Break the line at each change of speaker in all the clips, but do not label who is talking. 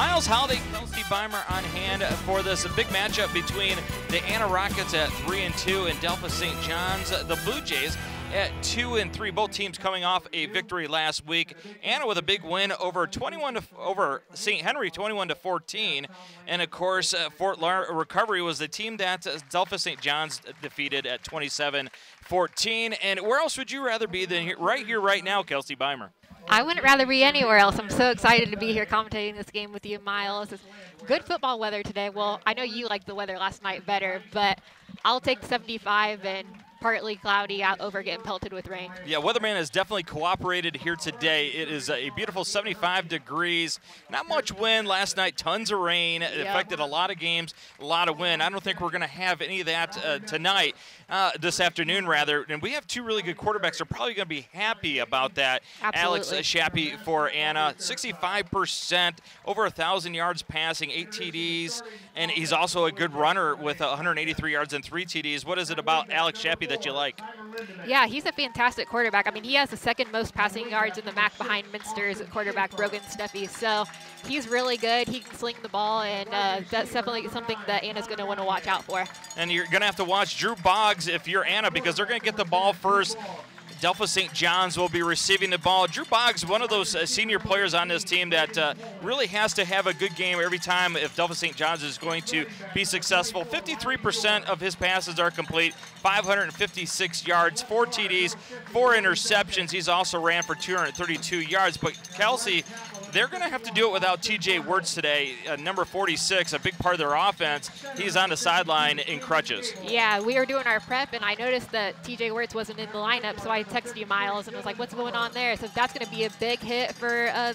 Miles Holiday, Kelsey Beimer on hand for this big matchup between the Anna Rockets at 3 and 2 and Delphos St. John's, the Blue Jays at 2 and 3. Both teams coming off a victory last week. Anna with a big win over 21 to, over St. Henry 21 to 14. And of course, uh, Fort Lar- Recovery was the team that Delphos St. John's defeated at 27 14. And where else would you rather be than here, right here, right now, Kelsey Beimer?
I wouldn't rather be anywhere else. I'm so excited to be here commentating this game with you, Miles. It's good football weather today. Well, I know you liked the weather last night better, but I'll take 75 and partly cloudy out over getting pelted with rain.
Yeah, weatherman has definitely cooperated here today. It is a beautiful 75 degrees. Not much wind last night. Tons of rain. It affected a lot of games. A lot of wind. I don't think we're going to have any of that uh, tonight. Uh, this afternoon, rather, and we have two really good quarterbacks. They're probably going to be happy about that.
Absolutely. Alex.
Shappy for Anna, 65%, over a thousand yards passing, eight TDs, and he's also a good runner with 183 yards and three TDs. What is it about Alex Shappy that you like?
Yeah, he's a fantastic quarterback. I mean, he has the second most passing yards in the MAC behind Minster's quarterback Brogan Steffi. So he's really good. He can sling the ball, and uh, that's definitely something that Anna's going to want to watch out for.
And you're going to have to watch Drew Boggs if you're Anna because they're going to get the ball first. Delphos St. John's will be receiving the ball. Drew Boggs, one of those uh, senior players on this team that uh, really has to have a good game every time if Delphos St. John's is going to be successful. 53% of his passes are complete, 556 yards, four TDs, four interceptions. He's also ran for 232 yards. But Kelsey, they're going to have to do it without TJ Wirtz today, uh, number 46, a big part of their offense. He's on the sideline in crutches.
Yeah, we were doing our prep, and I noticed that TJ Wirtz wasn't in the lineup, so I texted you, Miles, and was like, what's going on there? So that's going to be a big hit for uh,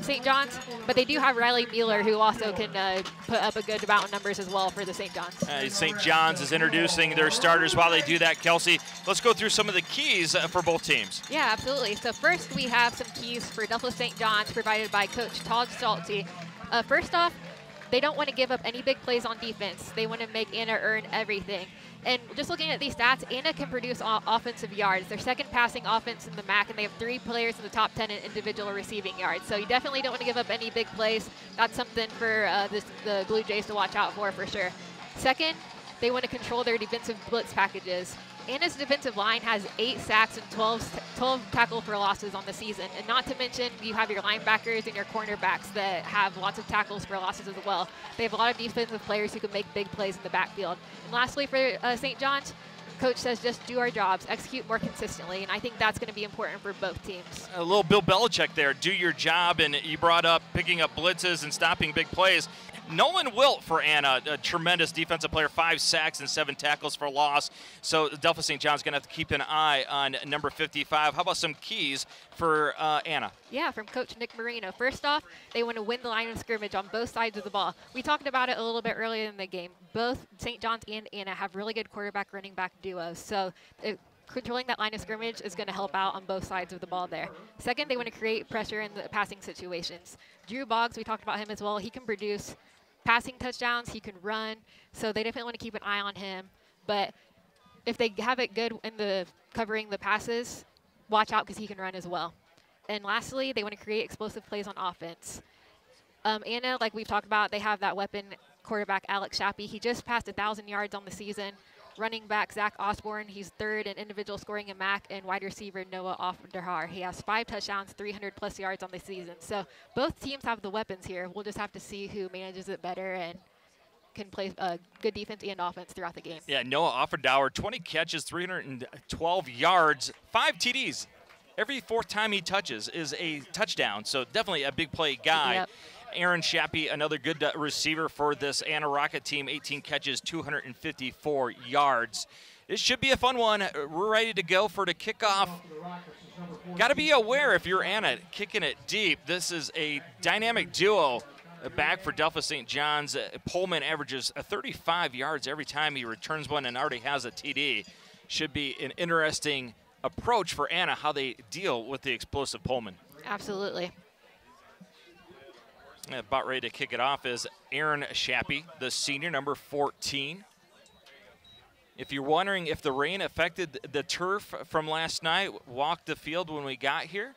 St. John's. But they do have Riley Mueller, who also can uh, put up a good amount of numbers as well for the St. John's.
Uh, St. John's is introducing their starters. While they do that, Kelsey, let's go through some of the keys uh, for both teams.
Yeah, absolutely. So first we have some keys for Delphos St. John's provided by Coach Todd Schulte. Uh, first off, they don't want to give up any big plays on defense. They want to make Anna earn everything. And just looking at these stats, Anna can produce offensive yards. They're second passing offense in the MAC, and they have three players in the top 10 in individual receiving yards. So you definitely don't want to give up any big plays. That's something for uh, this, the Blue Jays to watch out for, for sure. Second, they want to control their defensive blitz packages. Anna's defensive line has eight sacks and 12, 12 tackle for losses on the season. And not to mention, you have your linebackers and your cornerbacks that have lots of tackles for losses as well. They have a lot of defensive players who can make big plays in the backfield. And lastly, for uh, St. John's, coach says just do our jobs, execute more consistently. And I think that's going to be important for both teams.
A little Bill Belichick there. Do your job, and you brought up picking up blitzes and stopping big plays. Nolan Wilt for Anna, a tremendous defensive player, five sacks and seven tackles for loss. So Delphos St. John's going to have to keep an eye on number 55. How about some keys for uh, Anna?
Yeah, from Coach Nick Marino. First off, they want to win the line of scrimmage on both sides of the ball. We talked about it a little bit earlier in the game. Both St. John's and Anna have really good quarterback running back duos. So it, controlling that line of scrimmage is going to help out on both sides of the ball there. Second, they want to create pressure in the passing situations. Drew Boggs, we talked about him as well. He can produce passing touchdowns, he can run. So they definitely want to keep an eye on him. But if they have it good in the covering the passes, watch out because he can run as well. And lastly, they want to create explosive plays on offense. Um, Anna, like we've talked about, they have that weapon quarterback Alex Shappy. He just passed a thousand yards on the season. Running back Zach Osborne, he's third in individual scoring in MAC, and wide receiver Noah Offenderhar. He has five touchdowns, 300 plus yards on the season. So both teams have the weapons here. We'll just have to see who manages it better and can play uh, good defense and offense throughout the game.
Yeah, Noah Offerdower, 20 catches, 312 yards, five TDs. Every fourth time he touches is a touchdown, so definitely a big play guy.
Yep.
Aaron Shappy, another good uh, receiver for this Anna Rocket team, 18 catches, 254 yards. This should be a fun one. Uh, We're ready to go for the kickoff. Got to be aware if you're Anna kicking it deep. This is a dynamic duo. Back for Delphos St. John's. Uh, Pullman averages uh, 35 yards every time he returns one and already has a TD. Should be an interesting approach for Anna how they deal with the explosive Pullman.
Absolutely.
About ready to kick it off is Aaron Shappy, the senior, number 14. If you're wondering if the rain affected the turf from last night, walked the field when we got here.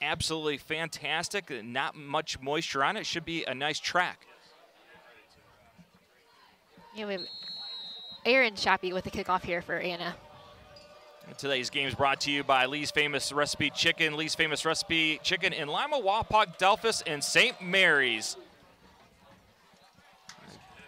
absolutely fantastic. Not much moisture on it. Should be a nice track.
Yeah, we have Aaron Shappy with the kickoff here for Anna.
Today's game is brought to you by Lee's Famous Recipe Chicken. Lee's Famous Recipe Chicken in Lima, Wapak, Delphos, and St. Mary's.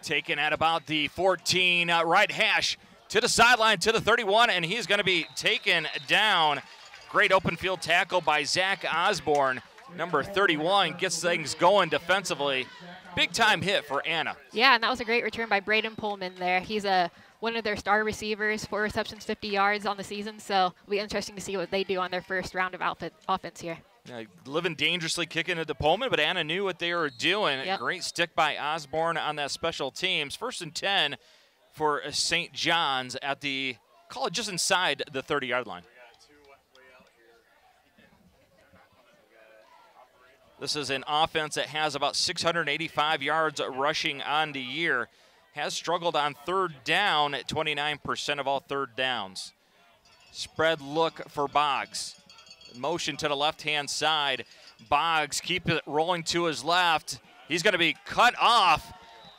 Taken at about the 14 uh, right hash to the sideline to the 31, and he's going to be taken down. Great open field tackle by Zach Osborne. Number 31 gets things going defensively. Big time hit for Anna.
Yeah, and that was a great return by Braden Pullman there. He's a one of their star receivers, four receptions, 50 yards on the season. So it'll be interesting to see what they do on their first round of outfit offense here.
Uh, living dangerously, kicking it to Pullman, but Anna knew what they were doing.
Yep.
Great stick by Osborne on that special teams. First and 10 for St. John's at the, call it just inside the 30 yard line. This is an offense that has about 685 yards rushing on the year. Has struggled on third down at 29% of all third downs. Spread look for Boggs. Motion to the left hand side. Boggs keep it rolling to his left. He's going to be cut off.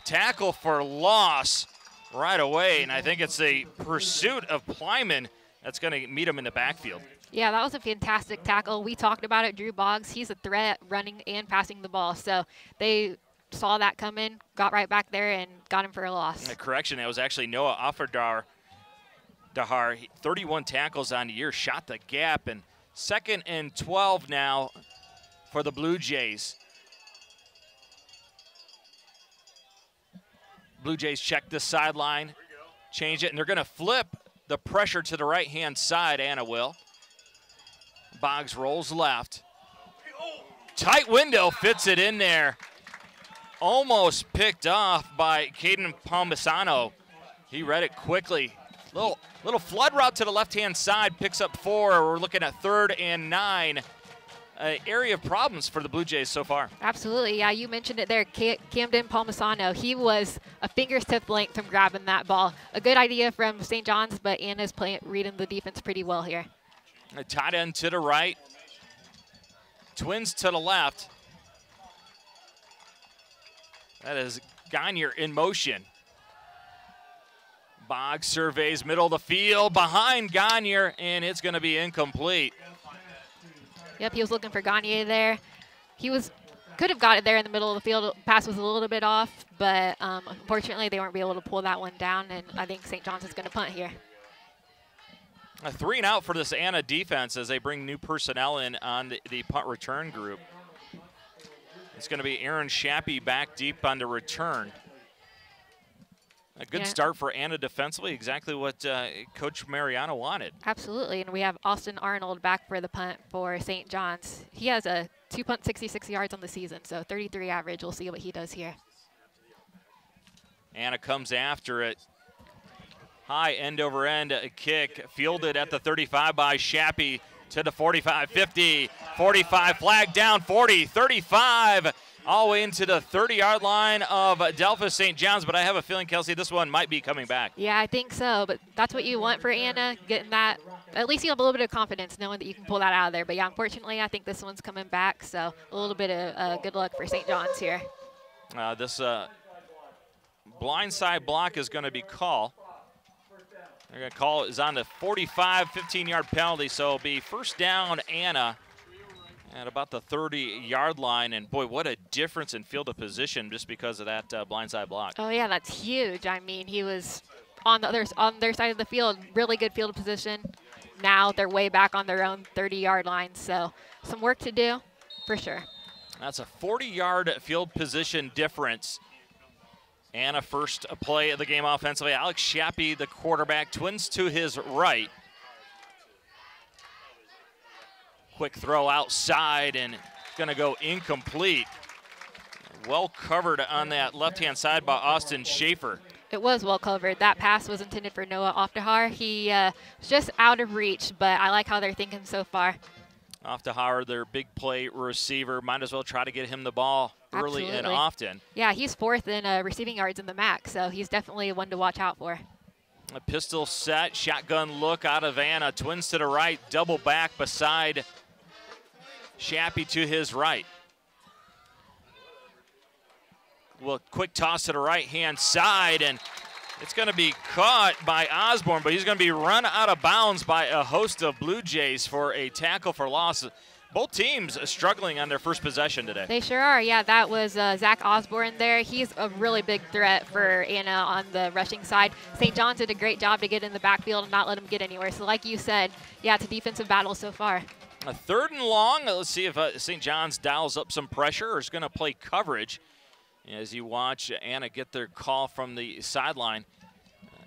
Tackle for loss right away. And I think it's a pursuit of Plyman that's going to meet him in the backfield.
Yeah, that was a fantastic tackle. We talked about it. Drew Boggs, he's a threat running and passing the ball. So they saw that coming, got right back there, and got him for a loss.
A correction, that was actually Noah Offerdar. Dahar, 31 tackles on the year, shot the gap, and second and 12 now for the Blue Jays. Blue Jays check the sideline, change it, and they're going to flip the pressure to the right hand side, Anna will. Boggs rolls left. Tight window fits it in there. Almost picked off by Caden Palmisano. He read it quickly. Little little flood route to the left-hand side, picks up four. We're looking at third and nine. Uh, area of problems for the Blue Jays so far.
Absolutely, yeah. You mentioned it there, Ca- Camden Palmisano. He was a fingertip length from grabbing that ball. A good idea from St. John's, but Anna's playing reading the defense pretty well here.
A tight end to the right. Twins to the left. That is Gagne in motion. Boggs surveys middle of the field behind Gagne, and it's going to be incomplete.
Yep, he was looking for Gagne there. He was could have got it there in the middle of the field. Pass was a little bit off, but um, unfortunately they weren't able to pull that one down, and I think St. John's is going to punt here.
A three and out for this Anna defense as they bring new personnel in on the, the punt return group. It's going to be Aaron Shappy back deep on the return. A good
Yeah.
start for Anna defensively, exactly what uh, Coach Marino wanted.
Absolutely, and we have Austin Arnold back for the punt for St. John's. He has a two punt, 66 yards on the season, so 33 average. We'll see what he does here.
Anna comes after it. High end over end kick, fielded at the 35 by Shappy to the 45, 50, 45, flag down, 40, 35, all the way into the 30 yard line of Delphos St. John's. But I have a feeling, Kelsey, this one might be coming back.
Yeah, I think so, but that's what you want for Anna, getting that. At least you have a little bit of confidence knowing that you can pull that out of there. But yeah, unfortunately, I think this one's coming back, so a little bit of uh, good luck for St. John's here.
Uh, this uh, blindside block is going to be call. They're going to call is on the 45, 15 yard penalty, so it'll be first down, Anna, at about the 30 yard line. And boy, what a difference in field of position just because of that uh, blindside block.
Oh yeah, that's huge. I mean, he was on the other on their side of the field, really good field position. Now they're way back on their own 30-yard line, so some work to do, for sure.
That's a 40 yard field position difference. Anna first play of the game offensively. Alex Shappy, the quarterback, twins to his right. Quick throw outside and going to go incomplete. Well covered on that left hand side by Austin Schaefer.
It was well covered. That pass was intended for Noah Oftahar. He uh, was just out of reach, but I like how they're thinking so far.
Off to Howard, their big play receiver. Might as well try to get him the ball early and often.
Yeah, he's fourth in uh, receiving yards in the MAC, so he's definitely one to watch out for.
A pistol set, shotgun look out of Anna. Twins to the right, double back beside Shappy to his right. Well, quick toss to the right hand side, and it's going to be caught by Osborne, but he's going to be run out of bounds by a host of Blue Jays for a tackle for loss. Both teams struggling on their first possession today.
They sure are. Yeah, that was uh, Zach Osborne there. He's a really big threat for Anna on the rushing side. St. John's did a great job to get in the backfield and not let him get anywhere. So, like you said, yeah, it's a defensive battle so far.
A third and long. Let's see if uh, St. John's dials up some pressure or is going to play coverage as you watch Anna get their call from the sideline.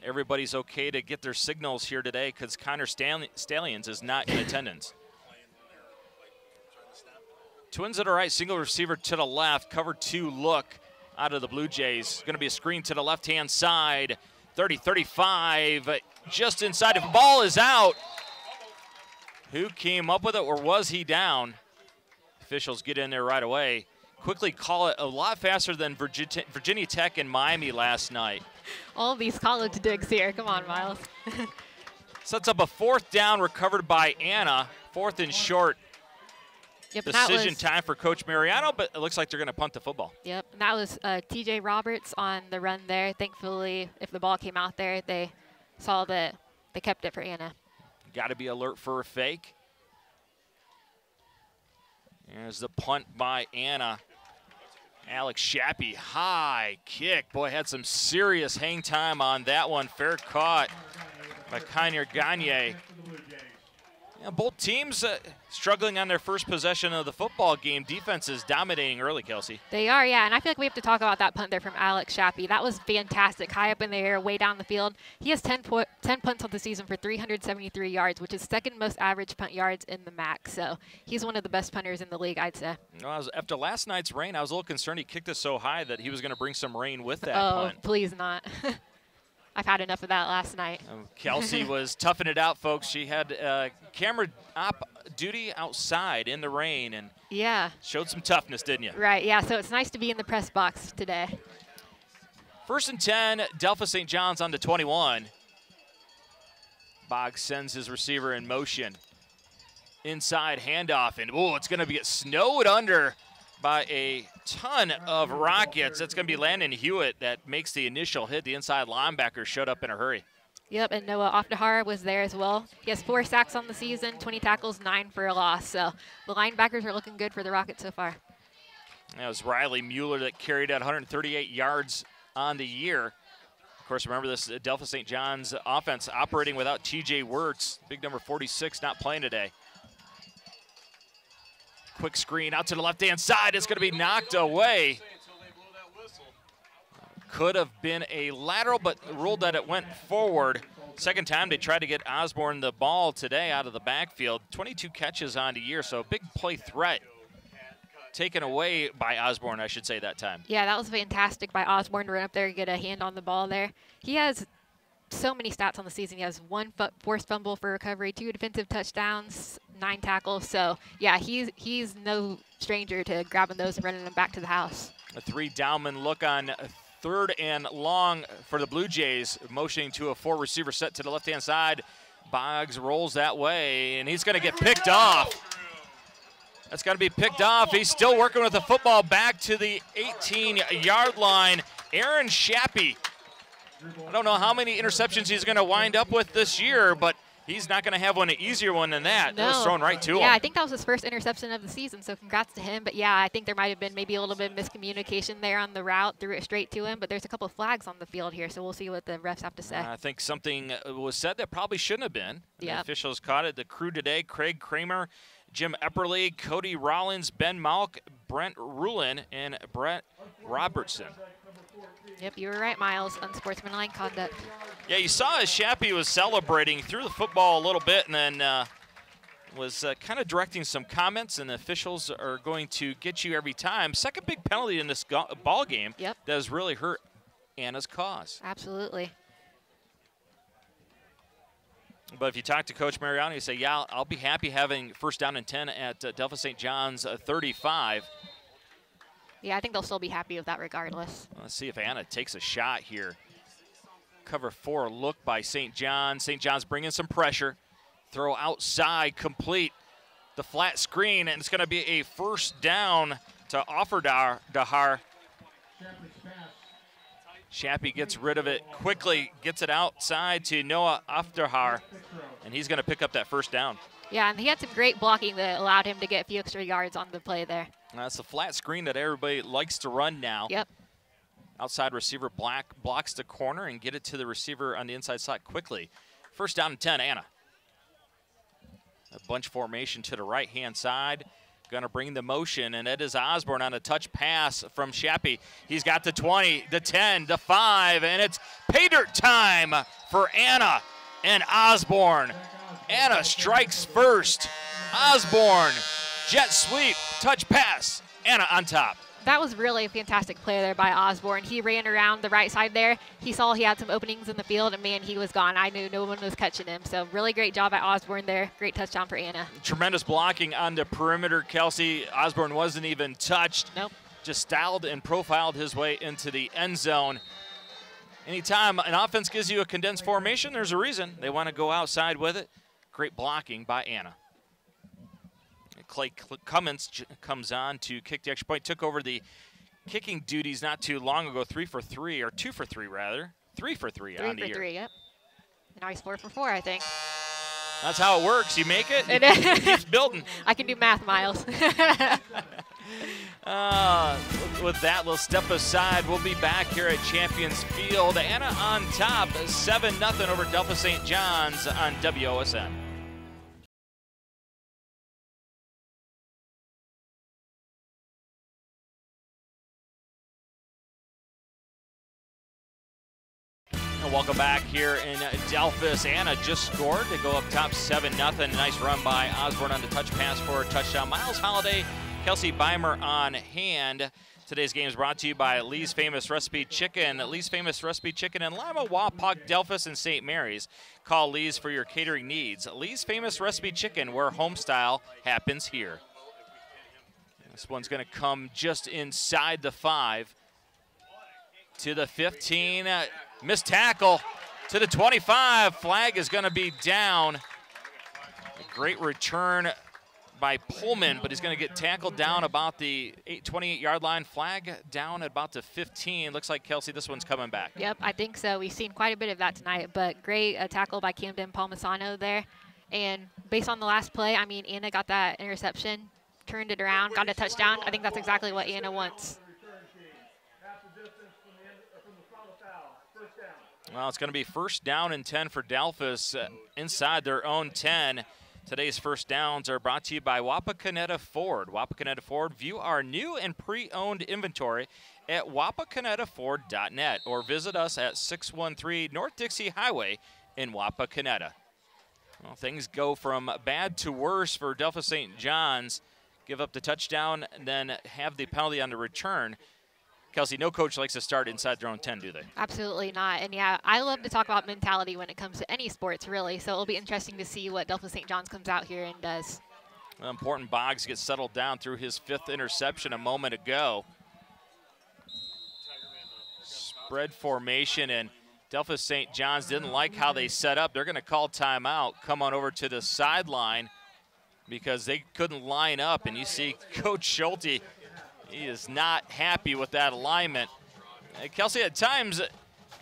Everybody's okay to get their signals here today because Connor Stalions is not in attendance. Twins that the right, single receiver to the left, cover two look out of the Blue Jays. Going to be a screen to the left-hand side. 30, 35, just inside. If the ball is out, who came up with it or was he down? Officials get in there right away. Quickly call it a lot faster than Virginia Tech and Miami last night.
All these college digs here. Come on, Miles.
Sets up a fourth down recovered by Anna. Fourth and short
Yep,
Decision time for Coach Marino, but it looks like they're going to punt the football.
Yep, and that was uh, T.J. Roberts on the run there. Thankfully, if the ball came out there, they saw that they kept it for Anna.
Got to be alert for a fake. There's the punt by Anna. Alex Shappy, high kick. Boy, had some serious hang time on that one. Fair caught by Kiner Gagne. Yeah, both teams uh, struggling on their first possession of the football game. Defense is dominating early, Kelsey.
They are, yeah. And I feel like we have to talk about that punt there from Alex Shappy. That was fantastic. High up in the air, way down the field. He has 10, 10 punts on the season for 373 yards, which is second most average punt yards in the MAC. So he's one of the best punters in the league, I'd say.
Was, after last night's rain, I was a little concerned he kicked it so high that he was going to bring some rain with that
oh,
punt.
please not. I've had enough of that last night.
Um, Kelsey was toughing it out, folks. She had uh, camera op duty outside in the rain and
yeah,
showed some toughness, didn't you?
Right. Yeah. So it's nice to be in the press box today.
First and ten, Delphos St. John's on the 21. Boggs sends his receiver in motion. Inside handoff, and oh, it's going to get snowed under by a ton of rockets. That's going to be Landon Hewitt that makes the initial hit. The inside linebacker showed up in a hurry.
Yep, and Noah Oftahar was there as well. He has four sacks on the season, 20 tackles, nine for a loss. So the linebackers are looking good for the Rockets so far.
That was Riley Mueller that carried out 138 yards on the year. Of course, remember this Delphos St. John's offense operating without TJ Wirtz, big number 46, not playing today. Quick screen out to the left-hand side. It's going to be knocked away. Could have been a lateral, but ruled that it went forward. Second time they tried to get Osborne the ball today out of the backfield. 22 catches on the year, so big play threat taken away by Osborne, I should say, that time.
Yeah, that was fantastic by Osborne to run up there and get a hand on the ball there. He has so many stats on the season. He has one forced fumble for recovery, two defensive touchdowns, nine tackles. So yeah, he's he's no stranger to grabbing those and running them back to the house.
A three downman look on third and long for the Blue Jays, motioning to a four receiver set to the left hand side. Boggs rolls that way, and he's going to get picked off. That's got to be picked off. He's still working with the football back to the 18 yard line. Aaron Shappy I don't know how many interceptions he's going to wind up with this year, but he's not going to have one an easier one than that. No. That was thrown right to
yeah,
him.
Yeah, I think that was his first interception of the season, so congrats to him. But yeah, I think there might have been maybe a little bit of miscommunication there on the route, threw it straight to him. But there's a couple of flags on the field here, so we'll see what the refs have to say. Uh,
I think something was said that probably shouldn't have been.
Yeah.
Officials caught it. The crew today, Craig Kramer, Jim Epperly, Cody Rollins, Ben Malk, Brent Rulin, and Brett Robertson.
Yep, you were right, Miles. Unsportsmanlike conduct.
Yeah, you saw as Shappy was celebrating, threw the football a little bit, and then uh, was uh, kind of directing some comments, and the officials are going to get you every time. Second big penalty in this ball game
yep.
that has really hurt Anna's cause.
Absolutely.
But if you talk to Coach Marino, you say, yeah, I'll be happy having first down and 10 at uh, Delphos St. John's uh, 35.
Yeah, I think they'll still be happy with that regardless.
Let's see if Anna takes a shot here. Cover four look by St. John. St. John's bringing some pressure. Throw outside, complete. the flat screen, and it's going to be a first down to Offerdar Dahar. Shappy gets rid of it quickly, gets it outside to Noah Afterhar, and he's going to pick up that first down.
Yeah, and he had some great blocking that allowed him to get a few extra yards on the play there.
That's a flat screen that everybody likes to run now.
Yep.
Outside receiver black blocks the corner and get it to the receiver on the inside side quickly. First down and 10, Anna. A bunch formation to the right hand side. Going to bring the motion, and it is Osborne on a touch pass from Shappy. He's got the 20, the 10, the 5, and it's pay dirt time for Anna and Osborne. Anna strikes first. Osborne, jet sweep, touch pass. Anna on top
that was really a fantastic play there by Osborne. He ran around the right side there. He saw he had some openings in the field, and man, he was gone. I knew no one was catching him. So really great job by Osborne there. Great touchdown for Anna.
Tremendous blocking on the perimeter. Kelsey Osborne wasn't even touched.
Nope.
Just styled and profiled his way into the end zone. Anytime an offense gives you a condensed formation, there's a reason. They want to go outside with it. Great blocking by Anna. Clay Cummins comes on to kick the extra point. Took over the kicking duties not too long ago, three for three, or two for three, rather. Three for three,
three
on the year.
three, for three, yep. And now he's four for four, I think.
That's how it works. You make it, it keeps building.
I can do math, Miles.
uh, with that, we'll step aside. We'll be back here at Champions Field. Anna on top, 7 0 over Delphos St. John's on WOSN. Welcome back here in Delphos. Anna just scored to go up top 7 0. Nice run by Osborne on the touch pass for a touchdown. Miles Holiday, Kelsey Beimer on hand. Today's game is brought to you by Lee's Famous Recipe Chicken. Lee's Famous Recipe Chicken in Lima, Wapak, Delphos, and St. Mary's. Call Lee's for your catering needs. Lee's Famous Recipe Chicken, where home style happens here. This one's going to come just inside the five to the 15. Missed tackle to the 25. Flag is going to be down. A great return by Pullman, but he's going to get tackled down about the 28-yard line. Flag down at about the 15. Looks like, Kelsey, this one's coming back.
Yep, I think so. We've seen quite a bit of that tonight, but great uh, tackle by Camden Palmisano there. And based on the last play, I mean, Anna got that interception, turned it around, got a touchdown. I think that's exactly what Anna wants.
Well, it's going to be first down and 10 for Delphos uh, inside their own 10. Today's first downs are brought to you by Wapakoneta Ford. Wapakoneta Ford, view our new and pre-owned inventory at wapakonetaford.net or visit us at 613 North Dixie Highway in Wapakoneta. Well, things go from bad to worse for Delphos St. John's. Give up the touchdown, and then have the penalty on the return. Kelsey, no coach likes to start inside their own 10, do they?
Absolutely not. And yeah, I love to talk about mentality when it comes to any sports, really. So it'll be interesting to see what Delphos St. John's comes out here and does.
Well, important Boggs gets settled down through his fifth interception a moment ago. Spread formation, and Delphos St. John's didn't like how they set up. They're going to call timeout, come on over to the sideline because they couldn't line up. And you see Coach Schulte he is not happy with that alignment. Uh, Kelsey, at times,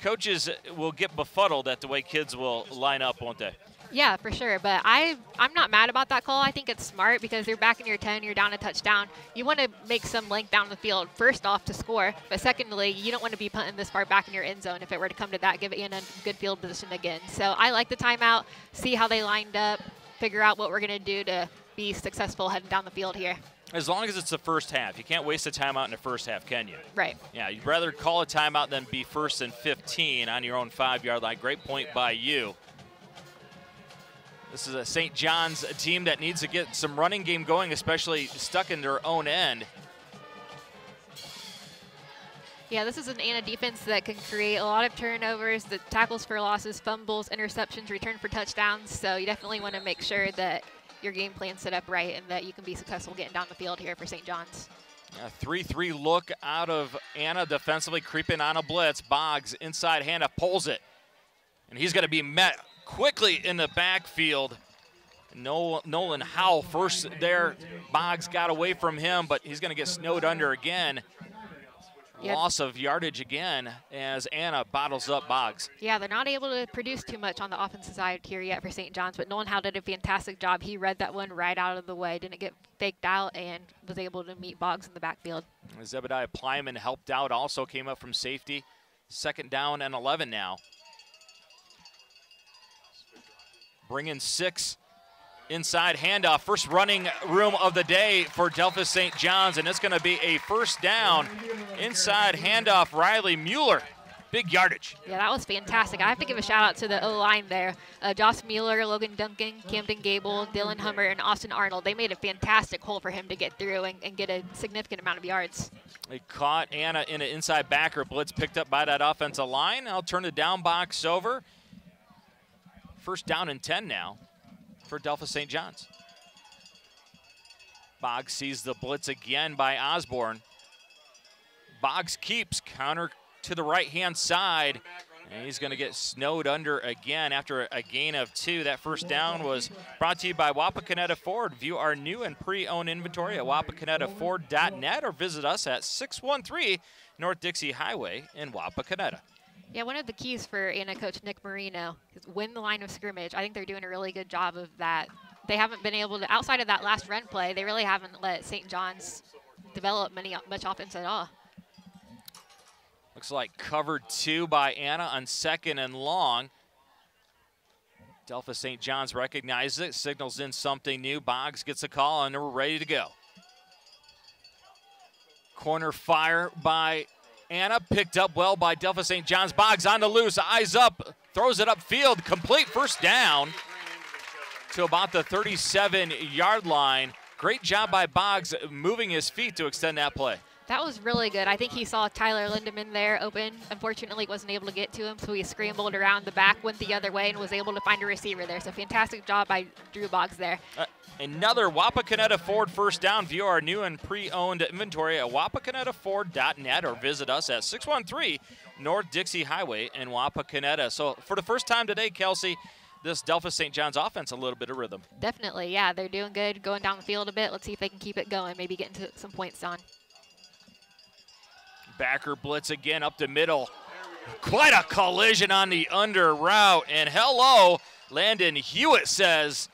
coaches will get befuddled at the way kids will line up, won't they?
Yeah, for sure. But I, I'm not mad about that call. I think it's smart because you're back in your 10, you're down a touchdown. You want to make some length down the field, first off, to score. But secondly, you don't want to be punting this far back in your end zone if it were to come to that, give Ian a good field position again. So I like the timeout, see how they lined up, figure out what we're going to do to be successful heading down the field here.
As long as it's the first half. You can't waste a timeout in the first half, can you?
Right.
Yeah, you'd rather call a timeout than be first and 15 on your own five-yard line. Great point by you. This is a St. John's team that needs to get some running game going, especially stuck in their own end.
Yeah, this is an Anna defense that can create a lot of turnovers, the tackles for losses, fumbles, interceptions, return for touchdowns. So you definitely want to make sure that your game plan set up right and that you can be successful getting down the field here for St. John's.
A 3-3 look out of Anna defensively creeping on a blitz. Boggs inside Hannah pulls it. And he's going to be met quickly in the backfield. Nolan Howell first there. Boggs got away from him, but he's going to get snowed under again. Loss of yardage again as Anna bottles up Boggs.
Yeah, they're not able to produce too much on the offensive side here yet for St. John's, but Nolan Howell did a fantastic job. He read that one right out of the way, didn't get faked out, and was able to meet Boggs in the backfield.
Zebediah Plyman helped out, also came up from safety. Second down and 11 now. Bringing six inside handoff. First running room of the day for Delphos St. John's, and it's going to be a first down inside handoff. Riley Mueller. Big yardage.
Yeah, that was fantastic. I have to give a shout out to the O line there. Uh, Josh Mueller, Logan Duncan, Camden Gable, Dylan Hummer, and Austin Arnold. They made a fantastic hole for him to get through and, and get a significant amount of yards.
They caught Anna in an inside backer blitz picked up by that offensive line. I'll turn the down box over. First down and 10 now for Delphos St. John's. Boggs sees the blitz again by Osborne. Boggs keeps counter to the right-hand side. And he's going to get snowed under again after a gain of two. That first down was brought to you by Wapakoneta Ford. View our new and pre-owned inventory at wapakonetaford.net or visit us at 613 North Dixie Highway in Wapakoneta.
Yeah, one of the keys for Anna coach Nick Marino is win the line of scrimmage. I think they're doing a really good job of that. They haven't been able to, outside of that last run play, they really haven't let St. John's develop many much offense at all.
Looks like covered two by Anna on second and long. Delphos St. John's recognizes it, signals in something new. Boggs gets a call, and we're ready to go. Corner fire by Anna picked up well by Delphos St. John's. Boggs on the loose, eyes up, throws it upfield. Complete first down to about the 37 yard line. Great job by Boggs moving his feet to extend that play.
That was really good. I think he saw Tyler Lindeman there open. Unfortunately, wasn't able to get to him, so he scrambled around the back, went the other way, and was able to find a receiver there. So fantastic job by Drew Boggs there. Uh,
another Wapakoneta Ford first down. View our new and pre-owned inventory at wapakonetaford.net or visit us at 613 North Dixie Highway in Wapakoneta. So for the first time today, Kelsey, this Delphos St. John's offense a little bit of rhythm.
Definitely, yeah. They're doing good, going down the field a bit. Let's see if they can keep it going, maybe get into some points on.
Backer blitz again up the middle. Quite a collision on the under route. And hello, Landon Hewitt says,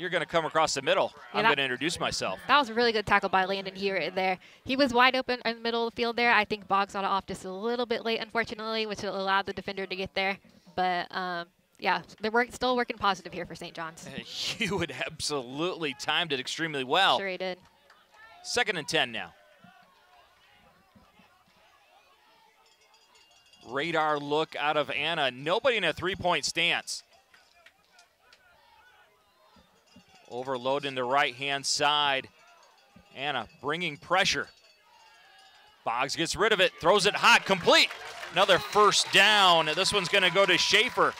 you're going to come across the middle. Yeah, I'm going to introduce myself.
That was a really good tackle by Landon Hewitt there. He was wide open in the middle of the field there. I think Boggs got off just a little bit late, unfortunately, which allowed the defender to get there. But um, yeah, they're work, still working positive here for St. John's.
Hewitt absolutely timed it extremely well.
Sure he did.
Second and 10 now. Radar look out of Anna. Nobody in a three-point stance. Overload in the right-hand side. Anna bringing pressure. Boggs gets rid of it, throws it hot, complete. Another first down. This one's going to go to Schaefer.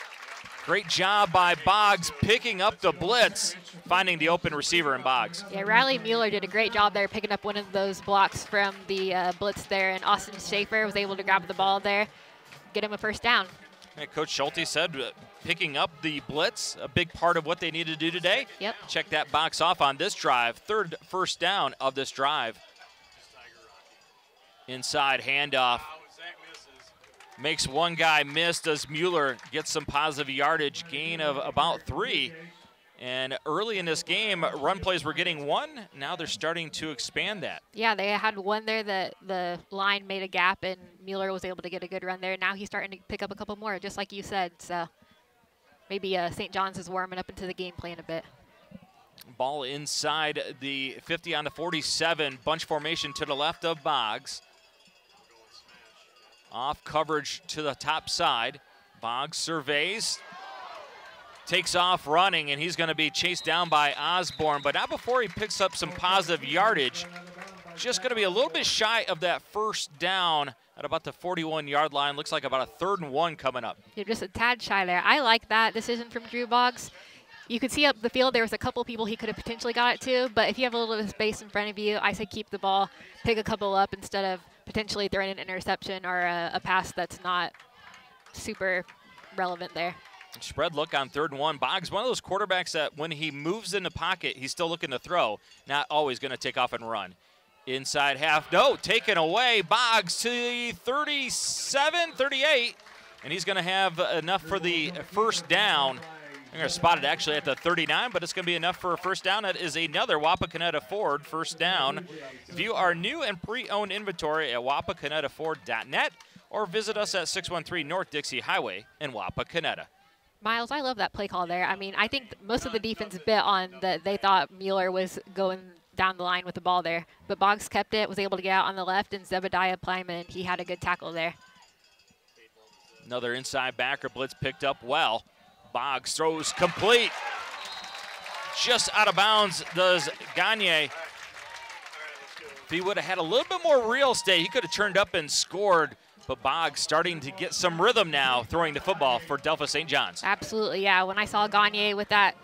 Great job by Boggs picking up the blitz, finding the open receiver in Boggs.
Yeah, Riley Mueller did a great job there picking up one of those blocks from the uh, blitz there, and Austin Schaefer was able to grab the ball there get him a first down.
Hey, Coach Schulte said uh, picking up the blitz, a big part of what they need to do today.
Yep.
Check that box off on this drive. Third first down of this drive. Inside handoff. Makes one guy miss. Does Mueller get some positive yardage? Gain of about three. And early in this game, run plays were getting one. Now they're starting to expand that.
Yeah, they had one there that the line made a gap, and Mueller was able to get a good run there. Now he's starting to pick up a couple more, just like you said. So maybe uh, St. John's is warming up into the game plan a bit.
Ball inside the 50 on the 47. Bunch formation to the left of Boggs. Off coverage to the top side. Boggs surveys, takes off running, and he's going to be chased down by Osborne, but not before he picks up some positive yardage. Just going to be a little bit shy of that first down at about the 41-yard line. Looks like about a third and one coming up.
You're just a tad shy there. I like that decision from Drew Boggs. You could see up the field there was a couple people he could have potentially got it to, but if you have a little bit of space in front of you, I say keep the ball, pick a couple up instead of potentially throwing an interception or a, a pass that's not super relevant there.
Spread look on third and one. Boggs, one of those quarterbacks that when he moves in the pocket, he's still looking to throw, not always going to take off and run. Inside half, no, taken away. Boggs to the 37, 38, and he's going to have enough for the first down. I'm going to spot it actually at the 39, but it's going to be enough for a first down. That is another Wapakoneta Ford first down. View our new and pre-owned inventory at wapakonetaford.net or visit us at 613 North Dixie Highway in Wapakoneta.
Miles, I love that play call there. I mean, I think most of the defense bit on that they thought Mueller was going down the line with the ball there. But Boggs kept it, was able to get out on the left, and Zebediah Plyman, he had a good tackle there.
Another inside backer blitz picked up well. Boggs throws complete. Just out of bounds does Gagne. If he would have had a little bit more real estate, he could have turned up and scored. But Boggs starting to get some rhythm now throwing the football for Delphos St. John's.
Absolutely, yeah. When I saw Gagne with that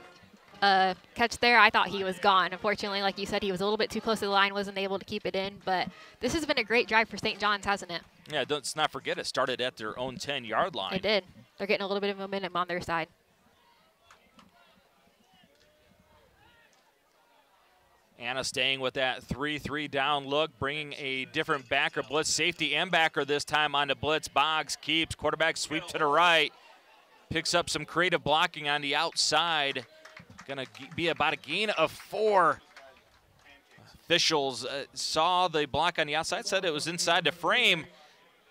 uh, catch there, I thought he was gone. Unfortunately, like you said, he was a little bit too close to the line, wasn't able to keep it in. But this has been a great drive for St. John's, hasn't it?
Yeah, let's not forget it started at their own 10-yard line.
It did. They're getting a little bit of momentum on their side.
Anna staying with that 3-3 down look, bringing a different backer blitz, safety and backer this time on the blitz. Boggs keeps, quarterback sweep to the right, picks up some creative blocking on the outside. To be about a gain of four. Officials uh, saw the block on the outside, said it was inside the frame.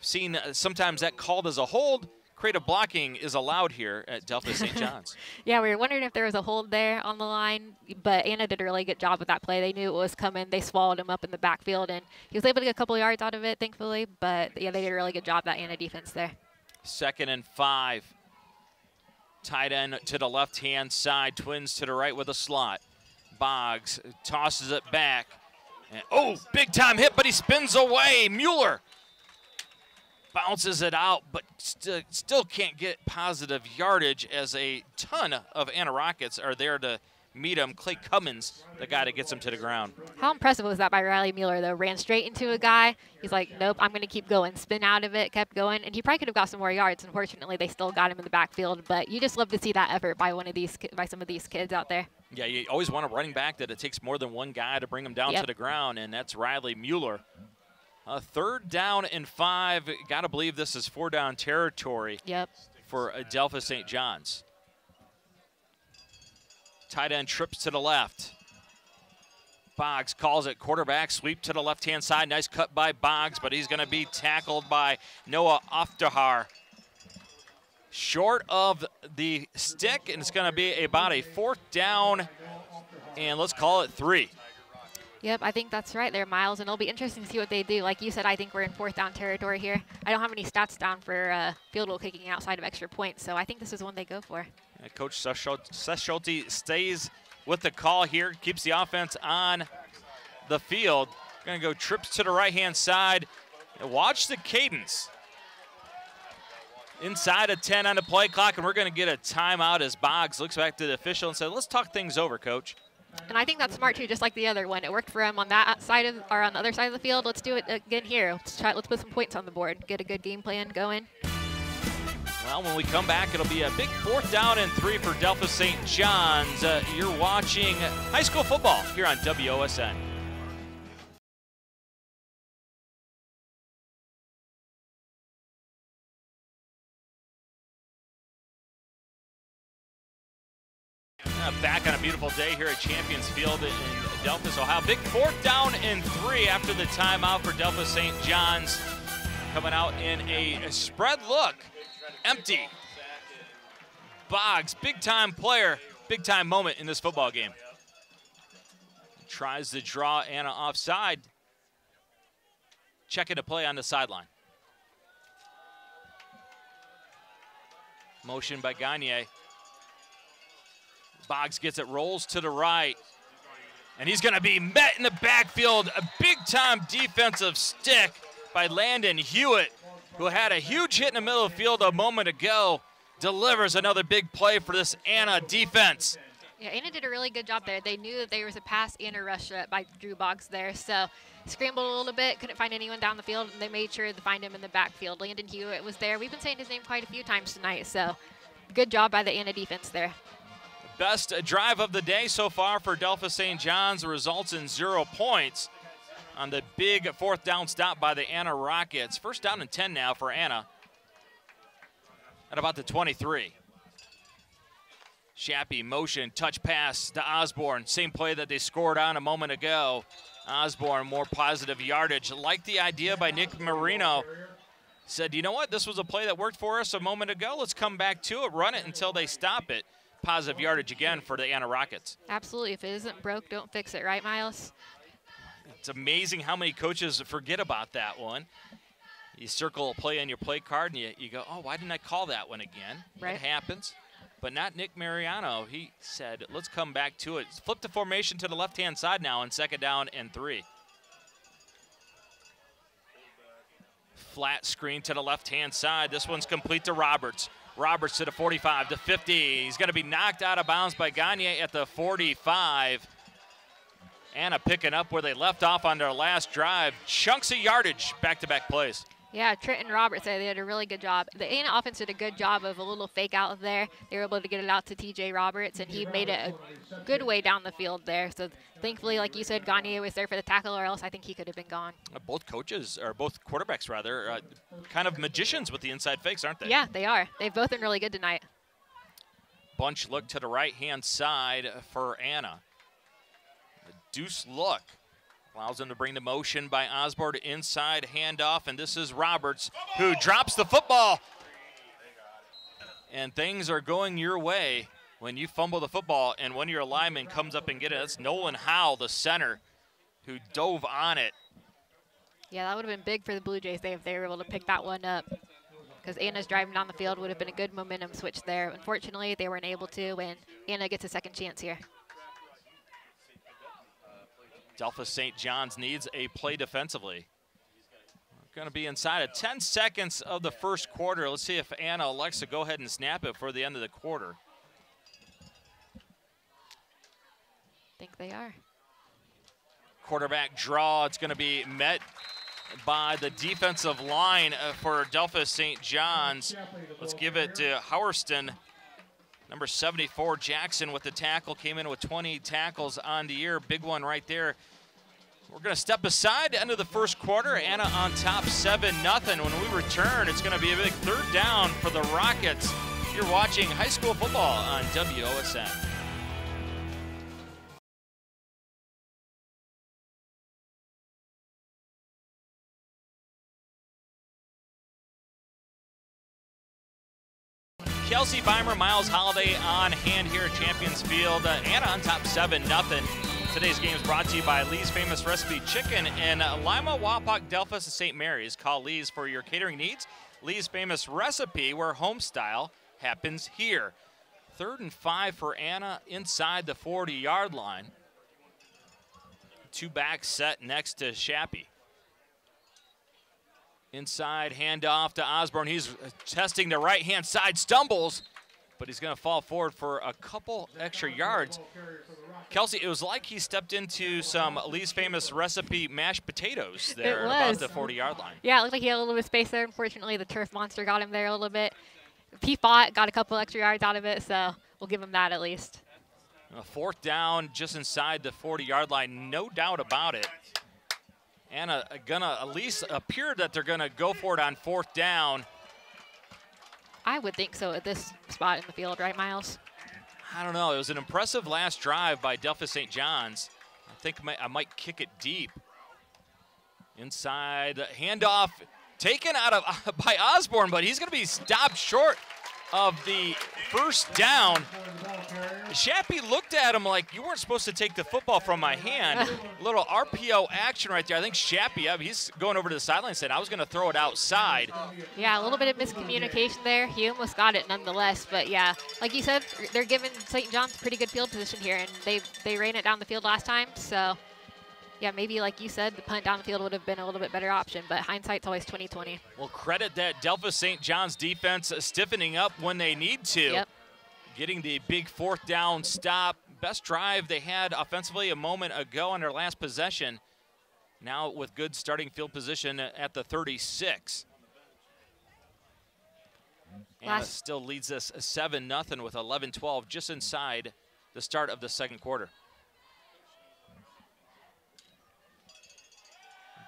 Seen uh, sometimes that called as a hold. Creative blocking is allowed here at Delphos St. John's.
yeah, we were wondering if there was a hold there on the line, but Anna did a really good job with that play. They knew it was coming. They swallowed him up in the backfield, and he was able to get a couple yards out of it, thankfully. But yeah, they did a really good job that Anna defense there.
Second and five. Tight end to the left-hand side, twins to the right with a slot. Boggs tosses it back. And, oh, big time hit, but he spins away. Mueller bounces it out, but st still can't get positive yardage as a ton of Anna Rockets are there to meet him. Clay Cummins, the guy that gets him to the ground.
How impressive was that by Riley Mueller, though? Ran straight into a guy. He's like, nope, I'm going to keep going. Spin out of it, kept going. And he probably could have got some more yards. Unfortunately, they still got him in the backfield. But you just love to see that effort by one of these, by some of these kids out there.
Yeah, you always want a running back that it takes more than one guy to bring him down yep. to the ground, and that's Riley Mueller. A third down and five. Got to believe this is four down territory.
Yep.
For Adelpha St. John's. Tight end trips to the left. Boggs calls it quarterback sweep to the left-hand side. Nice cut by Boggs, but he's going to be tackled by Noah Oftahar. Short of the stick, and it's going to be about a fourth down, and let's call it three.
Yep, I think that's right there, Miles, and it'll be interesting to see what they do. Like you said, I think we're in fourth down territory here. I don't have any stats down for uh, field goal kicking outside of extra points, so I think this is one they go for.
Yeah, Coach Seth Schulte stays with the call here, keeps the offense on the field. Going to go trips to the right-hand side. Watch the cadence. Inside of 10 on the play clock, and we're going to get a timeout as Boggs looks back to the official and says, let's talk things over, Coach.
And I think that's smart too, just like the other one. It worked for him on that side of, or on the other side of the field. Let's do it again here. Let's try. Let's put some points on the board. Get a good game plan going.
Well, when we come back, it'll be a big fourth down and three for Delphos St. John's. Uh, you're watching high school football here on WOSN. Beautiful day here at Champions Field in Delphos, Ohio. Big fourth down and three after the timeout for Delphos St. John's. Coming out in a spread look. Empty. Boggs, big time player, big time moment in this football game. Tries to draw Anna offside. Checking to play on the sideline. Motion by Gagne. Boggs gets it, rolls to the right. And he's going to be met in the backfield. A big time defensive stick by Landon Hewitt, who had a huge hit in the middle of the field a moment ago. Delivers another big play for this Anna defense.
Yeah, Anna did a really good job there. They knew that there was a pass and a rush by Drew Boggs there. So scrambled a little bit, couldn't find anyone down the field, and they made sure to find him in the backfield. Landon Hewitt was there. We've been saying his name quite a few times tonight, so good job by the Anna defense there.
Best drive of the day so far for Delphos St. John's results in zero points on the big fourth down stop by the Anna Rockets. First down and 10 now for Anna at about the 23. Shappy motion, touch pass to Osborne. Same play that they scored on a moment ago. Osborne, more positive yardage. Like the idea by Nick Marino. Said, you know what? This was a play that worked for us a moment ago. Let's come back to it, run it until they stop it. Positive yardage again for the Anna Rockets.
Absolutely. If it isn't broke, don't fix it, right, Miles?
It's amazing how many coaches forget about that one. You circle a play on your play card and you, you go, oh, why didn't I call that one again?
Right.
It happens. But not Nick Marino. He said, let's come back to it. Flip the formation to the left hand side now on second down and three. Flat screen to the left hand side. This one's complete to Roberts. Roberts to the 45, to 50. He's going to be knocked out of bounds by Gagne at the 45. Anna picking up where they left off on their last drive. Chunks of yardage, back-to-back plays.
Yeah, Trent and Roberts, they did a really good job. The Anna offense did a good job of a little fake out there. They were able to get it out to TJ Roberts, and he made it a good way down the field there. So thankfully, like you said, Gagne was there for the tackle, or else I think he could have been gone.
Uh, both coaches, or both quarterbacks rather, uh, kind of magicians with the inside fakes, aren't they?
Yeah, they are. They've both been really good tonight.
Bunch look to the right-hand side for Anna. The deuce look Allows them to bring the motion by Osborne inside handoff, and this is Roberts who drops the football. And things are going your way when you fumble the football and when your lineman comes up and get it. That's Nolan Howell, the center, who dove on it.
Yeah, that would have been big for the Blue Jays if they were able to pick that one up. Because Anna's driving down the field would have been a good momentum switch there. Unfortunately, they weren't able to, and Anna gets a second chance here.
Delphos St. John's needs a play defensively. Going to be inside of 10 seconds of the first quarter. Let's see if Anna Alexa go ahead and snap it for the end of the quarter.
I think they are.
Quarterback draw. It's going to be met by the defensive line uh, for Delphos St. John's. Let's give it to Horston. Number 74, Jackson with the tackle, came in with 20 tackles on the year. Big one right there. We're going to step aside end of the first quarter. Anna on top 7 nothing. When we return, it's going to be a big third down for the Rockets. You're watching high school football on WOSN. Kelsey Beimer, Miles Holiday on hand here at Champions Field. Uh, Anna on top 7 nothing. Today's game is brought to you by Lee's Famous Recipe Chicken in Lima, Wapak, Delphos, and St. Mary's. Call Lee's for your catering needs. Lee's Famous Recipe, where home style happens here. Third and five for Anna inside the 40 yard line. Two back set next to Shappy. Inside handoff to Osborne. He's uh, testing the right hand side, stumbles, but he's going to fall forward for a couple extra yards. Kelsey, it was like he stepped into some Lee's famous recipe mashed potatoes there about the 40 yard line.
Yeah, it looked like he had a little bit of space there. Unfortunately, the turf monster got him there a little bit. He fought, got a couple extra yards out of it, so we'll give him that at least.
A fourth down just inside the 40 yard line, no doubt about it. Anna gonna at least appear that they're gonna go for it on fourth down.
I would think so at this spot in the field, right, Miles?
I don't know. It was an impressive last drive by Delphos St. John's. I think I might kick it deep. Inside, the handoff taken out of by Osborne, but he's going to be stopped short of the first down. Shappy looked at him like, you weren't supposed to take the football from my hand. little RPO action right there. I think Shappy, he's going over to the sideline saying, I was going to throw it outside.
Yeah, a little bit of miscommunication there. He almost got it nonetheless. But yeah, like you said, they're giving St. John's pretty good field position here, and they, they ran it down the field last time. So yeah, maybe like you said, the punt down the field would have been a little bit better option, but hindsight's always 2020.
Well, credit that Delphos St. John's defense uh, stiffening up when they need to.
Yep.
Getting the big fourth down stop. Best drive they had offensively a moment ago on their last possession. Now with good starting field position at the 36. Anna still leads us 7 0 with 11 12 just inside the start of the second quarter.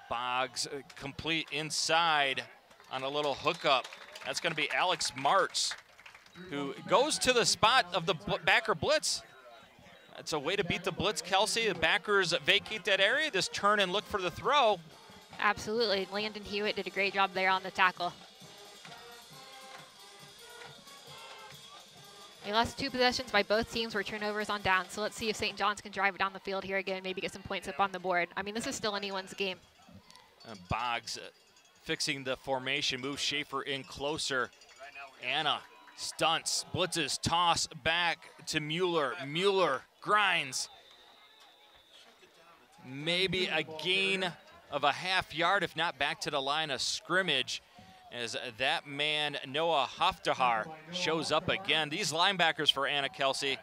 Boggs uh, complete inside on a little hookup. That's going to be Alex Martz, who goes to the spot of the backer blitz. That's a way to beat the blitz, Kelsey. The backers vacate that area, just turn and look for the throw.
Absolutely. Landon Hewitt did a great job there on the tackle. The last two possessions by both teams were turnovers on down, so let's see if St. John's can drive it down the field here again, maybe get some points up on the board. I mean, this is still anyone's game.
And Boggs uh, fixing the formation, moves Schaefer in closer. Anna stunts, blitzes, toss back to Mueller. Mueller grinds. Maybe a gain of a half yard, if not back to the line of scrimmage as that man, Noah Hoftahar, shows up again. These linebackers for Anna Kelsey,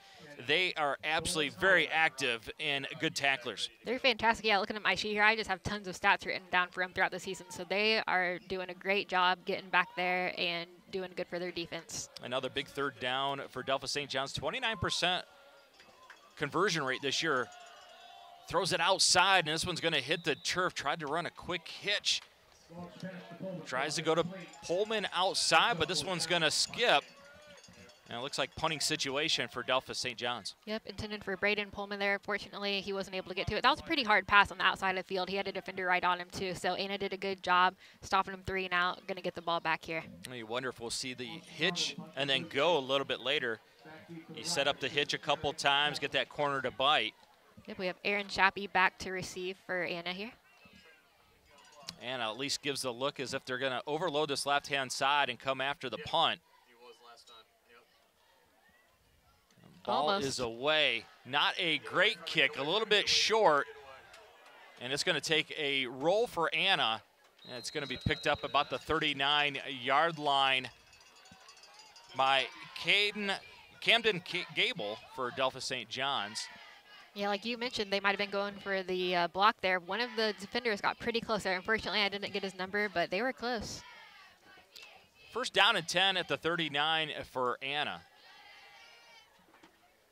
they are absolutely very active and good tacklers.
They're fantastic. Yeah, looking at my sheet here, I just have tons of stats written down for them throughout the season. So they are doing a great job getting back there and doing good for their defense.
Another big third down for Delphos St. John's. 29% conversion rate this year. Throws it outside, and this one's going to hit the turf. Tried to run a quick hitch. Tries to go to Pullman outside, but this one's going to skip. And it looks like punting situation for Delphos St. John's.
Yep, intended for Braden Pullman there. Fortunately, he wasn't able to get to it. That was a pretty hard pass on the outside of the field. He had a defender right on him, too. So Anna did a good job stopping him three and out. Going to get the ball back here.
You wonder if we'll see the hitch and then go a little bit later. He set up the hitch a couple times, get that corner to bite.
Yep, we have Aaron Shappy back to receive for Anna here.
Anna at least gives the look as if they're going to overload this left-hand side and come after the punt. Ball Almost. is away. Not a great kick, a little bit short. And it's going to take a roll for Anna. And it's going to be picked up about the 39-yard line by Caden, Camden Gable for Delphos St. John's.
Yeah, like you mentioned, they might have been going for the uh, block there. One of the defenders got pretty close there. Unfortunately, I didn't get his number, but they were close.
First down and 10 at the 39 for Anna.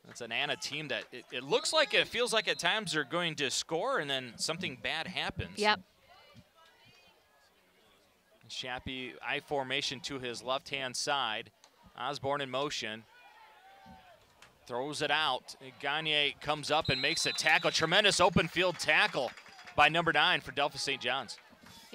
That's an Anna team that it, it, looks like it feels like at times they're going to score and then something bad happens.
Yep.
Shappy I formation to his left hand side. Osborne in motion. Throws it out. Gagne comes up and makes a tackle. Tremendous open field tackle by number nine for Delphos St. John's.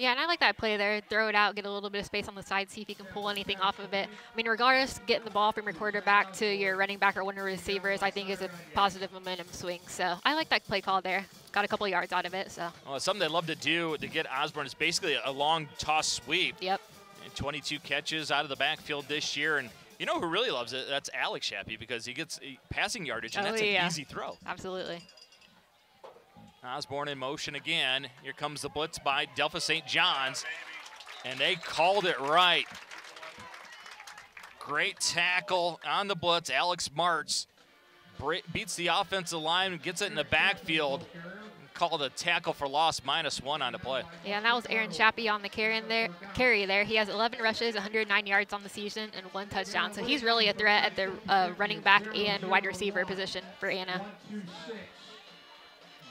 Yeah, and I like that play there. Throw it out, get a little bit of space on the side, see if you can pull anything off of it. I mean, regardless, getting the ball from your quarterback to your running back or one of your receivers, I think is a positive momentum swing. So I like that play call there. Got a couple yards out of it. So.
Well, something they love to do to get Osborne is basically a long toss sweep.
Yep.
And 22 catches out of the backfield this year, and you know who really loves it? That's Alex Shappy because he gets passing yardage, and oh, that's yeah. an easy throw.
Absolutely.
Osborne in motion again. Here comes the blitz by Delphos St. John's, and they called it right. Great tackle on the blitz. Alex Martz beats the offensive line, gets it in the backfield called a tackle for loss minus one on the play.
Yeah, and that was Aaron Shappy on the carry there. Carry there. He has 11 rushes, 109 yards on the season, and one touchdown. So he's really a threat at the uh, running back and wide receiver position for Anna.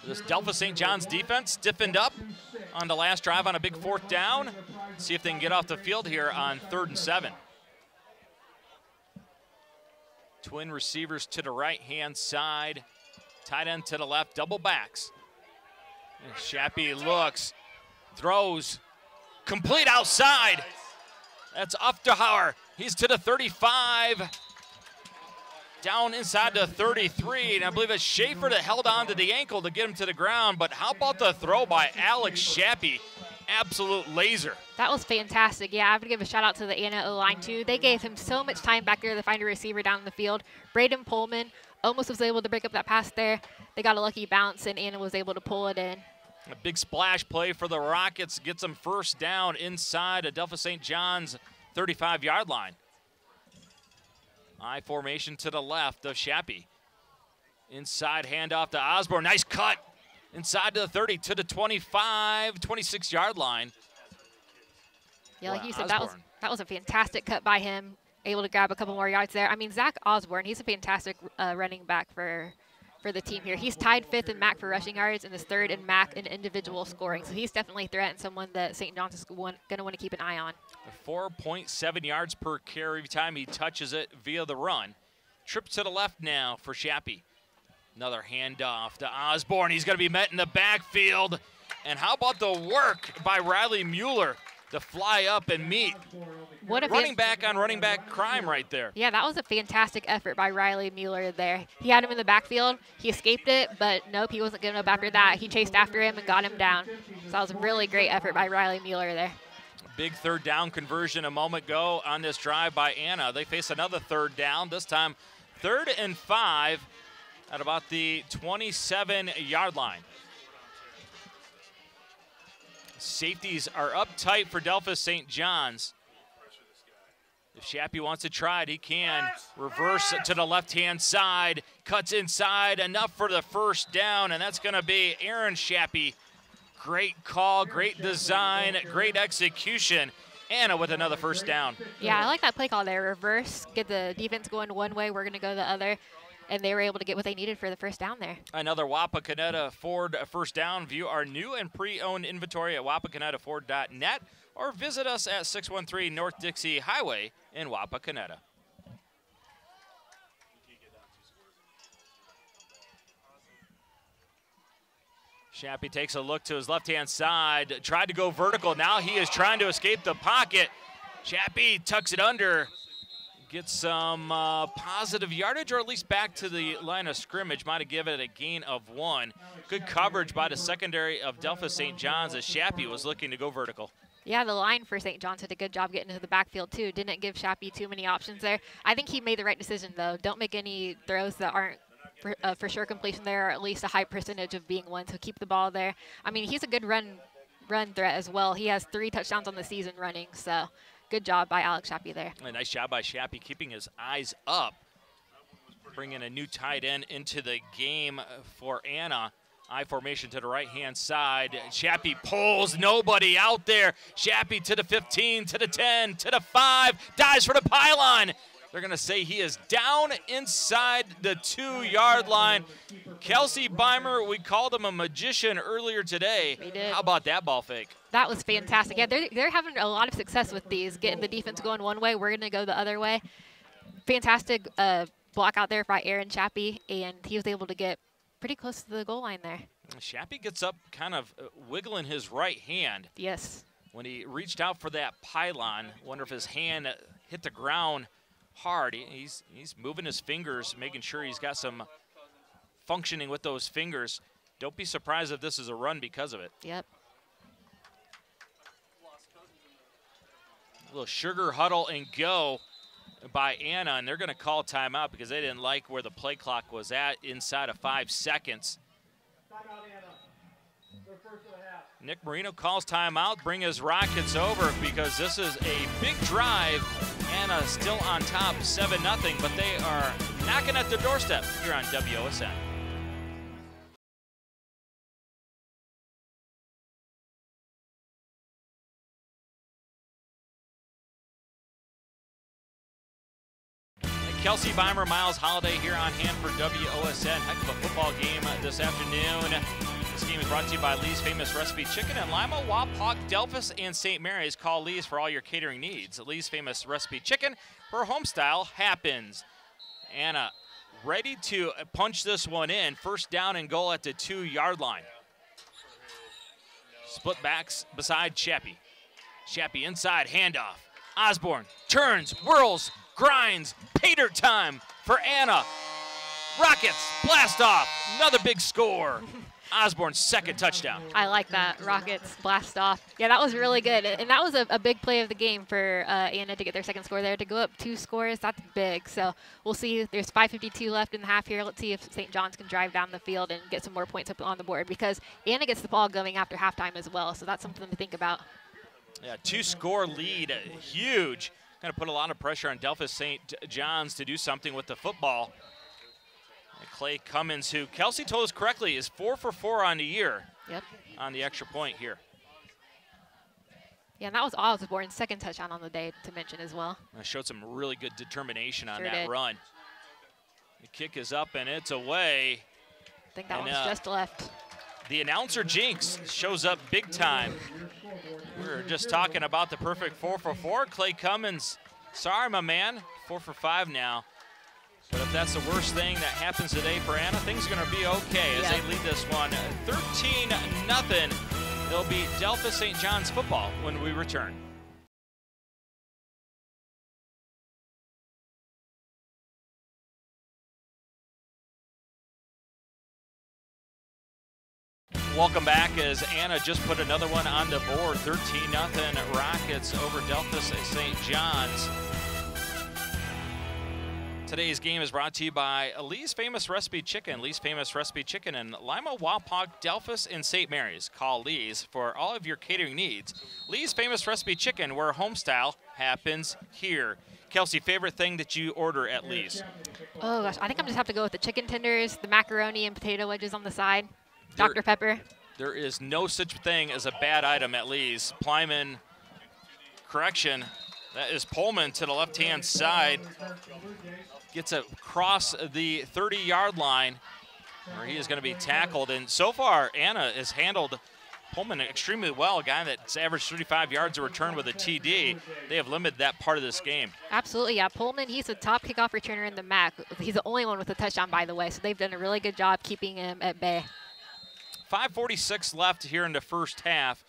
This Delphos St. John's defense stiffened up on the last drive on a big fourth down. See if they can get off the field here on third and seven. Twin receivers to the right-hand side. Tight end to the left, double backs. And Shappy looks, throws, complete outside. That's Uftahauer. He's to the 35. Down inside the 33, and I believe it's Schaefer that held on to the ankle to get him to the ground. But how about the throw by Alex Shappy? Absolute laser.
That was fantastic. Yeah, I have to give a shout out to the Anna O line too. They gave him so much time back there to find a receiver down the field. Braden Pullman almost was able to break up that pass there. They got a lucky bounce, and Anna was able to pull it in.
A big splash play for the Rockets gets them first down inside Adelpha St. John's 35-yard line. I formation to the left of Shappy. Inside handoff to Osborne. Nice cut. Inside to the 30 to the 25, 26-yard line.
Yeah, like you said, that was that was a fantastic cut by him able to grab a couple more yards there. I mean, Zach Osborne, he's a fantastic uh, running back for for the team here. He's tied fifth in MAC for rushing yards and is third in MAC in individual scoring. So he's definitely a threat and someone that St. John's is going to want to keep an eye on.
4.7 yards per carry time he touches it via the run. Trip to the left now for Shappy. Another handoff to Osborne. He's going to be met in the backfield. And how about the work by Riley Mueller? To fly up and meet.
What a
running back on running back crime right there.
Yeah, that was a fantastic effort by Riley Mueller there. He had him in the backfield. He escaped it, but nope, he wasn't giving up after that. He chased after him and got him down. So that was a really great effort by Riley Mueller there.
Big third down conversion a moment ago on this drive by Anna. They face another third down, this time third and five at about the 27 yard line. Safeties are up tight for Delphos St. John's. If Shappy wants to try it, he can. Reverse to the left-hand side, cuts inside, enough for the first down, and that's going to be Aaron Shappy. Great call, great design, great execution. Anna with another first down.
Yeah, I like that play call there. Reverse, get the defense going one way, we're going to go the other and they were able to get what they needed for the first down there.
Another Wapakoneta Ford uh, first down. View our new and pre-owned inventory at wapakonetaford.net or visit us at 613 North Dixie Highway in Wapakoneta. Shappy takes a look to his left-hand side, tried to go vertical. Now he is trying to escape the pocket. Shappy tucks it under, get some uh, positive yardage or at least back to the line of scrimmage. Might have given it a gain of one. Good coverage by the secondary of Delphos St. John's as Shappy was looking to go vertical.
Yeah, the line for St. John's did a good job getting to the backfield, too. Didn't give Shappy too many options there. I think he made the right decision, though. Don't make any throws that aren't for, uh, for sure completion there, or at least a high percentage of being one. So keep the ball there. I mean, he's a good run run threat as well. He has three touchdowns on the season running, so good job by Alex Shappy there.
A nice job by Shappy keeping his eyes up. Bringing a new tight end into the game for Anna. I formation to the right-hand side. Shappy pulls, nobody out there. Shappy to the 15, to the 10, to the 5, dives for the pylon. They're going to say he is down inside the two-yard line. Kelsey Beimer, we called him a magician earlier today. How about that ball fake?
That was fantastic. Yeah, they're, they're having a lot of success with these, getting the defense going one way. We're going to go the other way. Fantastic uh, block out there by Aaron Shappy, and he was able to get pretty close to the goal line there.
Shappy gets up kind of uh, wiggling his right hand.
Yes.
When he reached out for that pylon, wonder if his hand hit the ground – hard. He's, he's moving his fingers, making sure he's got some functioning with those fingers. Don't be surprised if this is a run because of it.
Yep.
A little sugar huddle and go by Anna, and they're going to call timeout because they didn't like where the play clock was at inside of five seconds. Nick Marino calls timeout, bring his Rockets over because this is a big drive. Anna still on top, 7 0, but they are knocking at their doorstep here on WOSN. Kelsey Beimer, Miles Holiday here on hand for WOSN. Heck of a football game this afternoon. Game is brought to you by Lee's Famous Recipe Chicken in Lima, Wapak, Delphos, and St. Mary's. Call Lee's for all your catering needs. Lee's Famous Recipe Chicken, where home style happens. Anna ready to punch this one in. First down and goal at the two-yard line. Split backs beside Shappy. Shappy inside, handoff. Osborne turns, whirls, grinds. Pater time for Anna. Rockets blast off. Another big score. Osborne's second touchdown.
I like that. Rockets blast off. Yeah, that was really good. And that was a, a big play of the game for uh, Anna to get their second score there. To go up two scores, that's big. So we'll see. There's 5.52 left in the half here. Let's see if St. John's can drive down the field and get some more points up on the board because Anna gets the ball going after halftime as well. So that's something to think about.
Yeah, two score lead, huge. Going to put a lot of pressure on Delphos St. John's to do something with the football. Clay Cummins, who Kelsey told us correctly, is four for four on the year.
Yep.
On the extra point here.
Yeah, and that was Osborne's second touchdown on the day to mention as well.
I showed some really good determination on
Sure
that
did.
run. The kick is up and it's away.
I think that
And,
one's
uh,
just left.
The announcer Jinx shows up big time. We were just talking about the perfect four for four. Clay Cummins, sorry, my man, four for five now. But if that's the worst thing that happens today for Anna, things are going to be okay as
Yeah.
they lead this one uh, 13 nothing. It'll be Delphos St. John's football when we return. Welcome back as Anna just put another one on the board. 13 nothing Rockets over Delphos St. John's. Today's game is brought to you by Lee's Famous Recipe Chicken. Lee's Famous Recipe Chicken in Lima, Wapak, Delphos, and St. Mary's. Call Lee's for all of your catering needs. Lee's Famous Recipe Chicken, where homestyle happens here. Kelsey, favorite thing that you order at Lee's?
Oh gosh, I think I'm just have to go with the chicken tenders, the macaroni and potato wedges on the side,
There-
Dr. Pepper.
There is no such thing as a bad item at Lee's. Plyman, correction, that is Pullman to the left-hand side. Gets across the 30-yard line where he is going to be tackled. And so far, Anna has handled Pullman extremely well. A guy that's averaged 35 yards a return with a TD. They have limited that part of this game.
Absolutely, yeah. Pullman, he's the top kickoff returner in the MAC. He's the only one with a touchdown, by the way. So they've done a really good job keeping him at bay.
5.46 left here in the first half.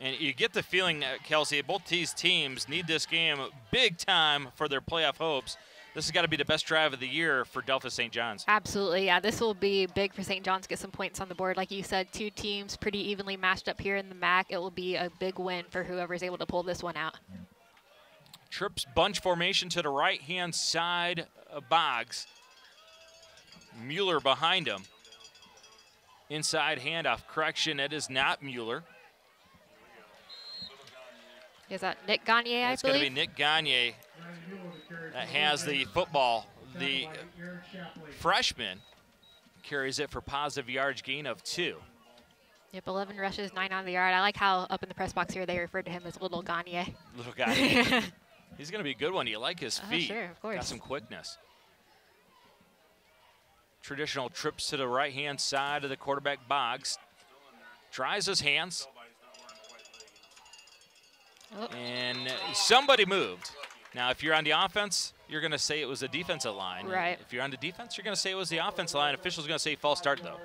And you get the feeling, Kelsey, both these teams need this game big time for their playoff hopes. This has got to be the best drive of the year for Delphos St. John's.
Absolutely, yeah. This will be big for St. John's to get some points on the board. Like you said, two teams pretty evenly matched up here in the MAC. It will be a big win for whoever is able to pull this one out.
Trips bunch formation to the right hand side of Boggs. Mueller behind him. Inside handoff. Correction, it is not Mueller.
Is that Nick Gagne, I believe.
It's going to be Nick Gagne that has the football. The freshman carries it for positive yards gain of two.
Yep, 11 rushes, 9 on the yard. I like how up in the press box here they referred to him as Little Gagne.
Little guy. He's going to be a good one. You like his
Oh,
feet.
sure, of course.
Got some quickness. Traditional trips to the right-hand side of the quarterback box. Tries his hands.
Oh.
And somebody moved. Now, if you're on the offense, you're going to say it was the defensive line.
Right.
If you're on the defense, you're going to say it was the offensive line. Official's going to say false start, though.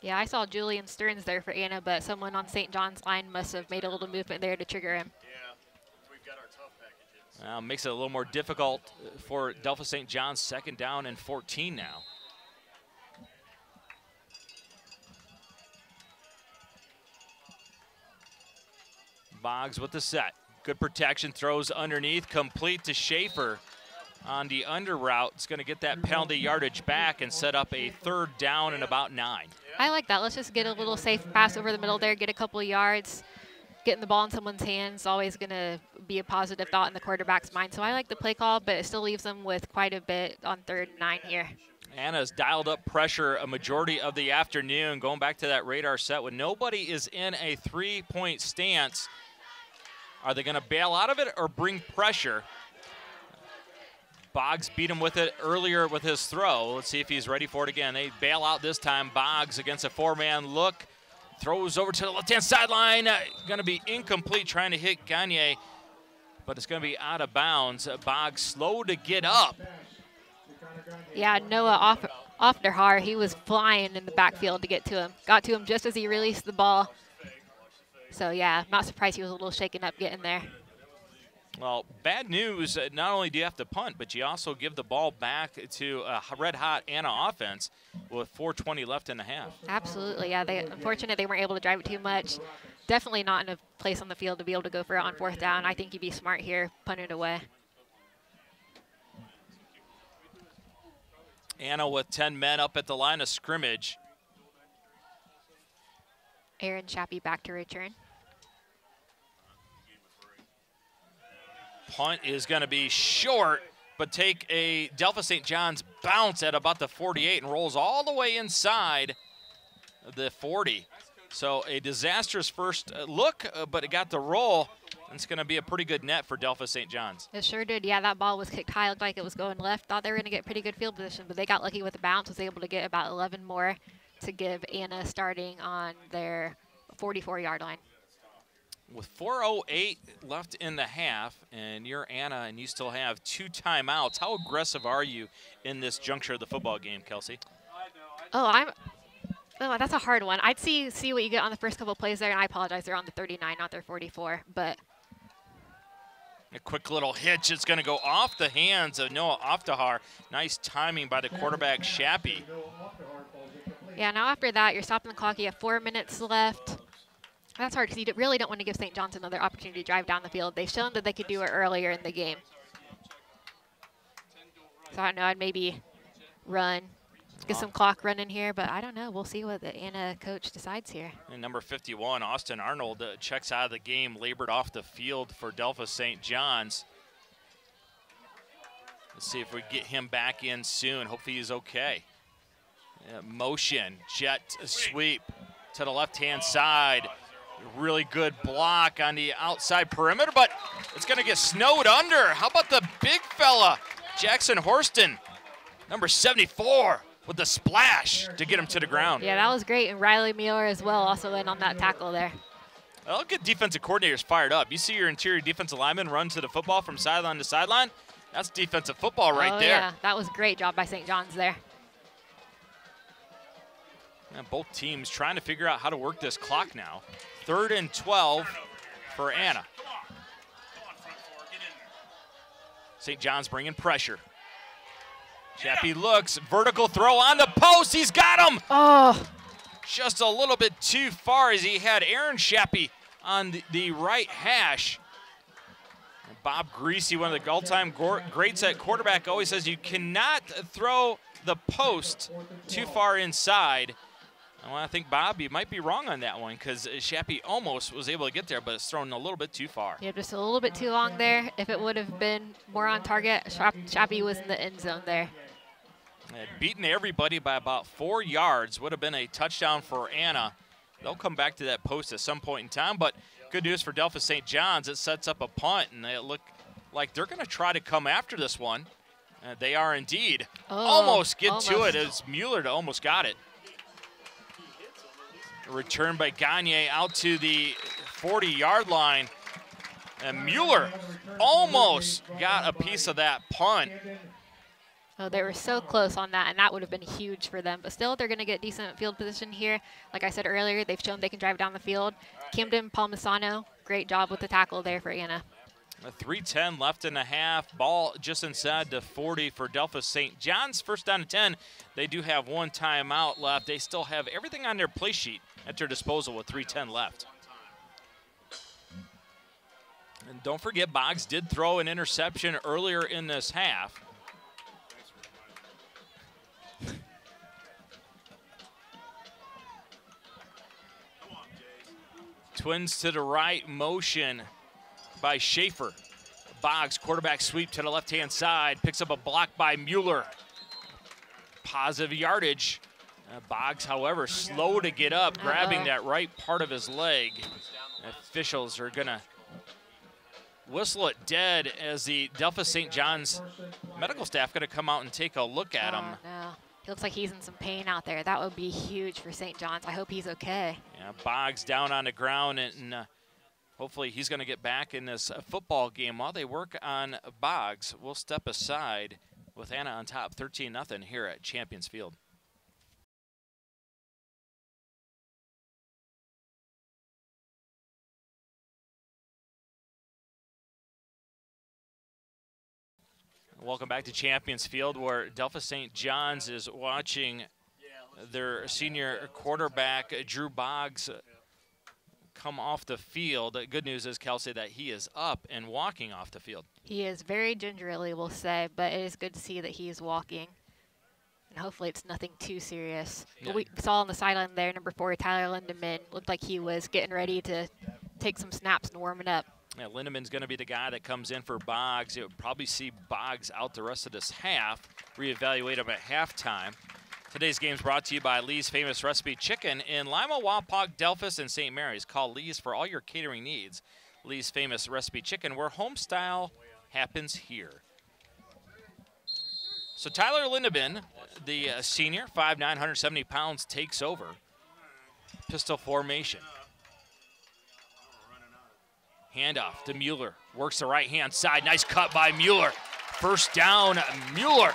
Yeah, I saw Julian Stearns there for Anna, but someone on St. John's line must have made a little movement there to trigger him.
Uh, makes it a little more difficult for Delphos St. John's. Second down and 14 now. Boggs with the set. Good protection, throws underneath, complete to Schaefer on the under route. It's going to get that mm-hmm. penalty yardage back and set up a third down and about nine.
I like that. Let's just get a little safe pass over the middle there, get a couple of yards. Getting the ball in someone's hands always going to be a positive thought in the quarterback's mind. So I like the play call, but it still leaves them with quite a bit on third and nine here.
Anna's dialed up pressure a majority of the afternoon, going back to that radar set when nobody is in a three point stance. Are they going to bail out of it or bring pressure? Boggs beat him with it earlier with his throw. Let's see if he's ready for it again. They bail out this time. Boggs against a four man look. Throws over to the left hand sideline. Uh, going to be incomplete trying to hit Gagne, but it's going to be out of bounds. Boggs slow to get up.
Yeah, Noah off off Har, he was flying in the backfield to get to him. Got to him just as he released the ball. So yeah, not surprised he was a little shaken up getting there.
Well, bad news. uh, Not only do you have to punt, but you also give the ball back to a red hot Anna offense with 4:20 left in the half.
Absolutely, yeah. They unfortunate they weren't able to drive it too much. Definitely not in a place on the field to be able to go for it on fourth down. I think you'd be smart here, punt it away.
Anna with 10 men up at the line of scrimmage.
Aaron Shappy back to return.
Punt is going to be short, but take a Delphos St. John's bounce at about the 48 and rolls all the way inside the 40. So a disastrous first uh, look, uh, but it got the roll. It's going to be a pretty good net for Delphos St. John's.
It sure did. Yeah, that ball was kicked high, looked like it was going left. Thought they were going to get pretty good field position, but they got lucky with the bounce, was able to get about 11 more to give Anna starting on their 44-yard line.
With 4.08 left in the half, and you're Anna, and you still have two timeouts, how aggressive are you in this juncture of the football game, Kelsey?
Oh, I'm Oh, that's a hard one. I'd see see what you get on the first couple plays there, and I apologize, they're on the 39, not their 44. But
a quick little hitch. It's going to go off the hands of Noah Oftahar. Nice timing by the quarterback, Shappy.
Yeah, now after that, you're stopping the clock. You have four minutes left. That's hard because you really don't want to give St. John's another opportunity to drive down the field. They've shown that they could do it earlier in the game. So I don't know, I'd maybe run, get some clock running here, but I don't know. We'll see what the Anna coach decides here.
And number 51, Austin Arnold, uh, checks out of the game, labored off the field for Delphos St. John's. Let's see if we get him back in soon. Hopefully he's okay. Uh, motion, jet sweep to the left-hand side. Really good block on the outside perimeter, but it's going to get snowed under. How about the big fella, Jackson Horston, number 74, with the splash to get him to the ground.
Yeah, that was great. And Riley Mueller as well also in on that tackle there.
I'll get defensive coordinators fired up. You see your interior defensive lineman run to the football from sideline to sideline. That's defensive football right
oh,
there.
Yeah, that was a great job by St. John's there.
And both teams trying to figure out how to work this clock now. Third and 12 for Anna. St. John's bringing pressure. Shappy looks, vertical throw on the post. He's got him.
Oh.
Just a little bit too far as he had Aaron Shappy on the, the right hash. Bob Griese, one of the all-time greats at quarterback, always says you cannot throw the post too far inside. Well, I think Bob, you might be wrong on that one because Shappy almost was able to get there, but it's thrown a little bit too far.
Yeah, just a little bit too long there. If it would have been more on target, Shappy was in the end zone there.
Had beaten everybody by about four yards. Would have been a touchdown for Anna. They'll come back to that post at some point in time, but good news for Delphos St. John's. It sets up a punt, and they look like they're going to try to come after this one. Uh, they are indeed.
Oh,
almost get
almost.
to it as Mueller almost got it. Return by Gagne out to the 40-yard line. And Mueller almost got a piece of that punt.
Oh, they were so close on that, and that would have been huge for them. But still, they're going to get decent field position here. Like I said earlier, they've shown they can drive down the field. Camden Palmisano, great job with the tackle there for Anna.
A 310 left in a half. Ball just inside the 40 for Delphos St. John's. First down to 10. They do have one timeout left. They still have everything on their play sheet at their disposal with 310 left. And don't forget, Boggs did throw an interception earlier in this half. Twins to the right, motion by Schaefer. Boggs, quarterback sweep to the left-hand side, picks up a block by Mueller. Positive yardage. Uh, Boggs, however, slow to get up, grabbing uh -oh. that right part of his leg. Officials are gonna whistle it dead as the Delphos St. John's medical staff gonna come out and take a look at
oh,
him.
No. He looks like he's in some pain out there. That would be huge for St. John's. I hope he's okay.
Yeah, Boggs down on the ground and uh, hopefully he's going to get back in this uh, football game. While they work on Boggs, we'll step aside with Anna on top 13 nothing here at Champions Field. Welcome back to Champions Field where Delphos St. John's is watching their senior quarterback Drew Boggs come off the field. The good news is, Kelsey, that he is up and walking off the field.
He is very gingerly, we'll say, but it is good to see that he is walking. And hopefully it's nothing too serious. Yeah. We saw on the sideline there, number four, Tyler Lindemann, looked like he was getting ready to take some snaps and warming up.
Yeah, Lindemann's going to be the guy that comes in for Boggs. You'll probably see Boggs out the rest of this half, reevaluate him at halftime. Today's game is brought to you by Lee's Famous Recipe Chicken in Lima, Wapak, Delphos, and St. Mary's. Call Lee's for all your catering needs. Lee's Famous Recipe Chicken, where home style happens here. So Tyler Lindeman, the uh, senior, 5'9", 170 pounds, takes over. Pistol formation. Handoff to Mueller. Works the right hand side. Nice cut by Mueller. First down, Mueller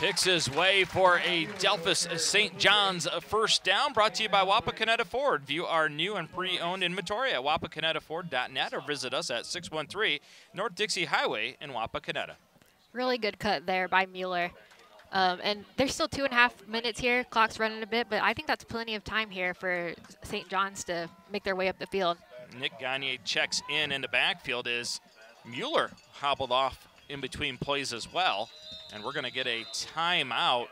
picks his way for a Delphos St. John's first down. Brought to you by Wapakoneta Ford. View our new and pre-owned inventory at wapakonetaford.net or visit us at 613 North Dixie Highway in Wapakoneta.
Really good cut there by Mueller. Um, and there's still two and a half minutes here. Clock's running a bit, but I think that's plenty of time here for St. John's to make their way up the field.
Nick Gagne checks in in the backfield is Mueller hobbled off in between plays as well. And we're going to get a timeout.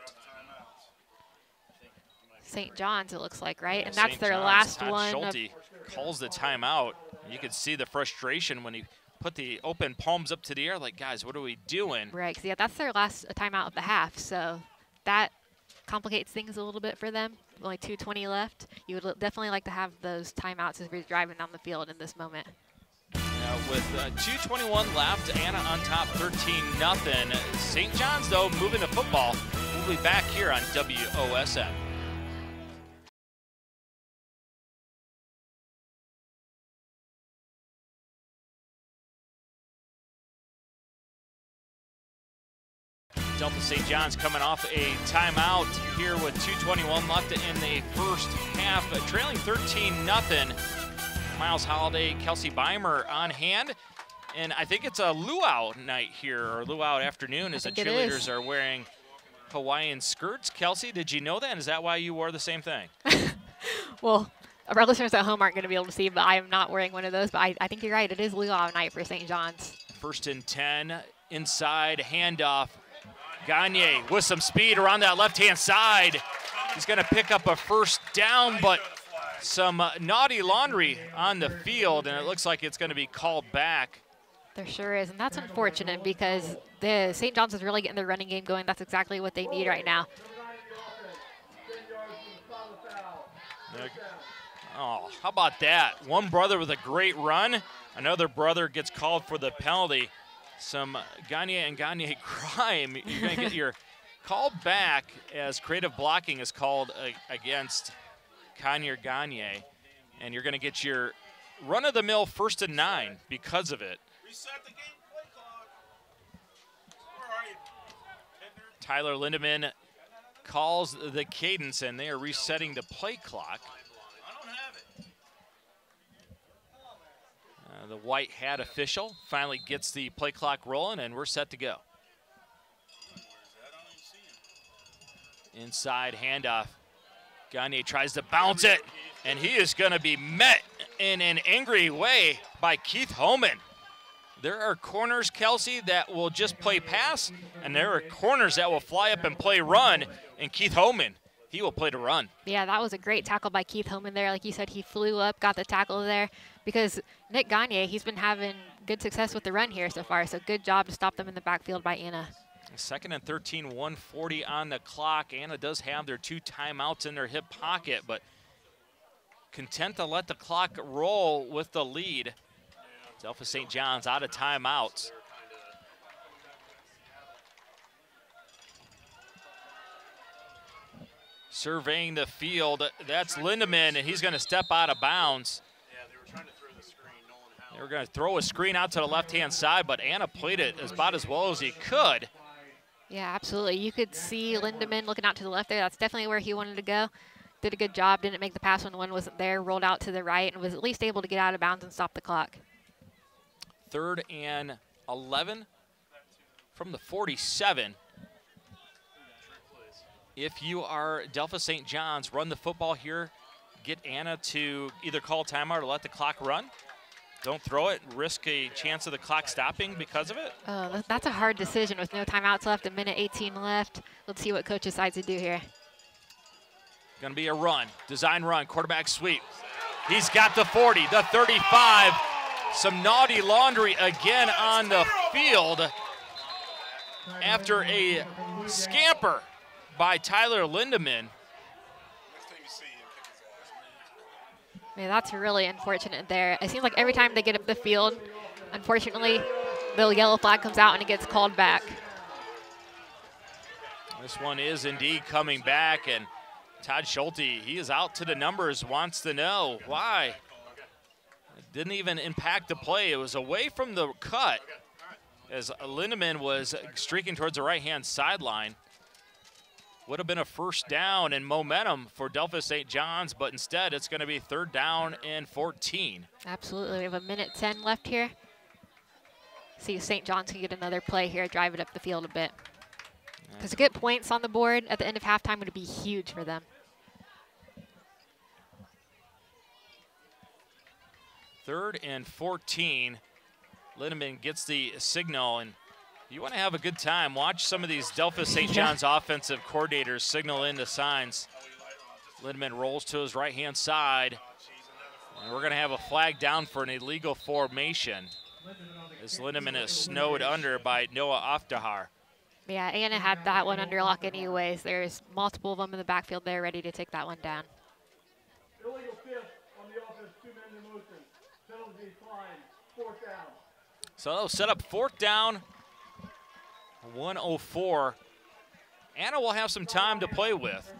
St. John's, it looks like, right? And that's their John's, last
Todd
one.
Schulte calls the timeout. You could see the frustration when he put the open palms up to the air like, guys, what are we doing?
Right, because yeah, that's their last uh, timeout of the half. So that complicates things a little bit for them. Only 2.20 left. You would definitely like to have those timeouts as you're driving down the field in this moment.
Now with uh, 2.21 left, Anna on top 13 nothing. St. John's, though, moving to football. We'll be back here on WOSN. Delphos St. John's coming off a timeout here with 2.21 left in the first half, trailing 13 nothing. Miles Holiday, Kelsey Beimer on hand. And I think it's a luau night here, or luau afternoon, as the cheerleaders are wearing Hawaiian skirts. Kelsey, did you know that? Is that why you wore the same thing?
well, our listeners at home aren't going to be able to see, but I am not wearing one of those. But I, I think you're right. It is luau night for St. John's.
First and 10, inside handoff. Gagne with some speed around that left-hand side. He's going to pick up a first down, but some uh, naughty laundry on the field, and it looks like it's going to be called back.
There sure is, and that's unfortunate because the St. John's is really getting their running game going. That's exactly what they need right now.
Oh, how about that? One brother with a great run. Another brother gets called for the penalty. Some Gagne and Gagne crime. You're going to get your call back as creative blocking is called uh, against Kanye Gagne, and you're going to get your run-of-the-mill first and nine because of it. Tyler Lindeman calls the cadence, and they are resetting the play clock. Uh, the white hat official finally gets the play clock rolling, and we're set to go. Inside handoff Gagne tries to bounce it, and he is going to be met in an angry way by Keith Homan. There are corners, Kelsey, that will just play pass, and there are corners that will fly up and play run, and Keith Homan, he will play to run.
Yeah, that was a great tackle by Keith Homan there. Like you said, he flew up, got the tackle there, because Nick Gagne, he's been having good success with the run here so far, so good job to stop them in the backfield by Anna.
Second and 13, 140 on the clock. Anna does have their two timeouts in their hip pocket, but content to let the clock roll with the lead. Delphos St. John's out of timeouts. Surveying the field, that's Lindeman, and he's going to step out of bounds. They were going to throw a screen out to the left-hand side, but Anna played it as about as well as he could.
Yeah, absolutely. You could see Lindeman looking out to the left there. That's definitely where he wanted to go. Did a good job. Didn't make the pass when the one wasn't there. Rolled out to the right and was at least able to get out of bounds and stop the clock.
Third and 11 from the 47. If you are Delphos St. John's, run the football here. Get Anna to either call timeout or let the clock run. Don't throw it, risk a chance of the clock stopping because of it?
Oh, that's a hard decision with no timeouts left, a minute 18 left. Let's see what coach decides to do here.
Going to be a run, design run, quarterback sweep. He's got the 40, the 35. Some naughty laundry again on the field after a scamper by Tyler Lindemann.
That's really unfortunate there. It seems like every time they get up the field, unfortunately, the yellow flag comes out and it gets called back.
This one is indeed coming back, and Todd Schulte, he is out to the numbers, wants to know why. It didn't even impact the play. It was away from the cut as Lindemann was streaking towards the right-hand sideline. Would have been a first down and momentum for Delphos St. John's, but instead it's going to be third down and 14.
Absolutely. We have a minute 10 left here. See if St. John's can get another play here, drive it up the field a bit. Because to get points on the board at the end of halftime would be huge for them.
Third and 14. Lindemann gets the signal, and you want to have a good time. Watch some of these Delphos St. John's offensive coordinators signal into signs. Lindemann rolls to his right-hand side, and we're going to have a flag down for an illegal formation as Lindemann is snowed under by Noah Oftahar.
Yeah, Anna had that one under lock anyways. There's multiple of them in the backfield there ready to take that one down. Illegal fifth on the offense, two men in motion.
Penalty fine, fourth down. So set up fourth down, 104. Anna will have some time to play with.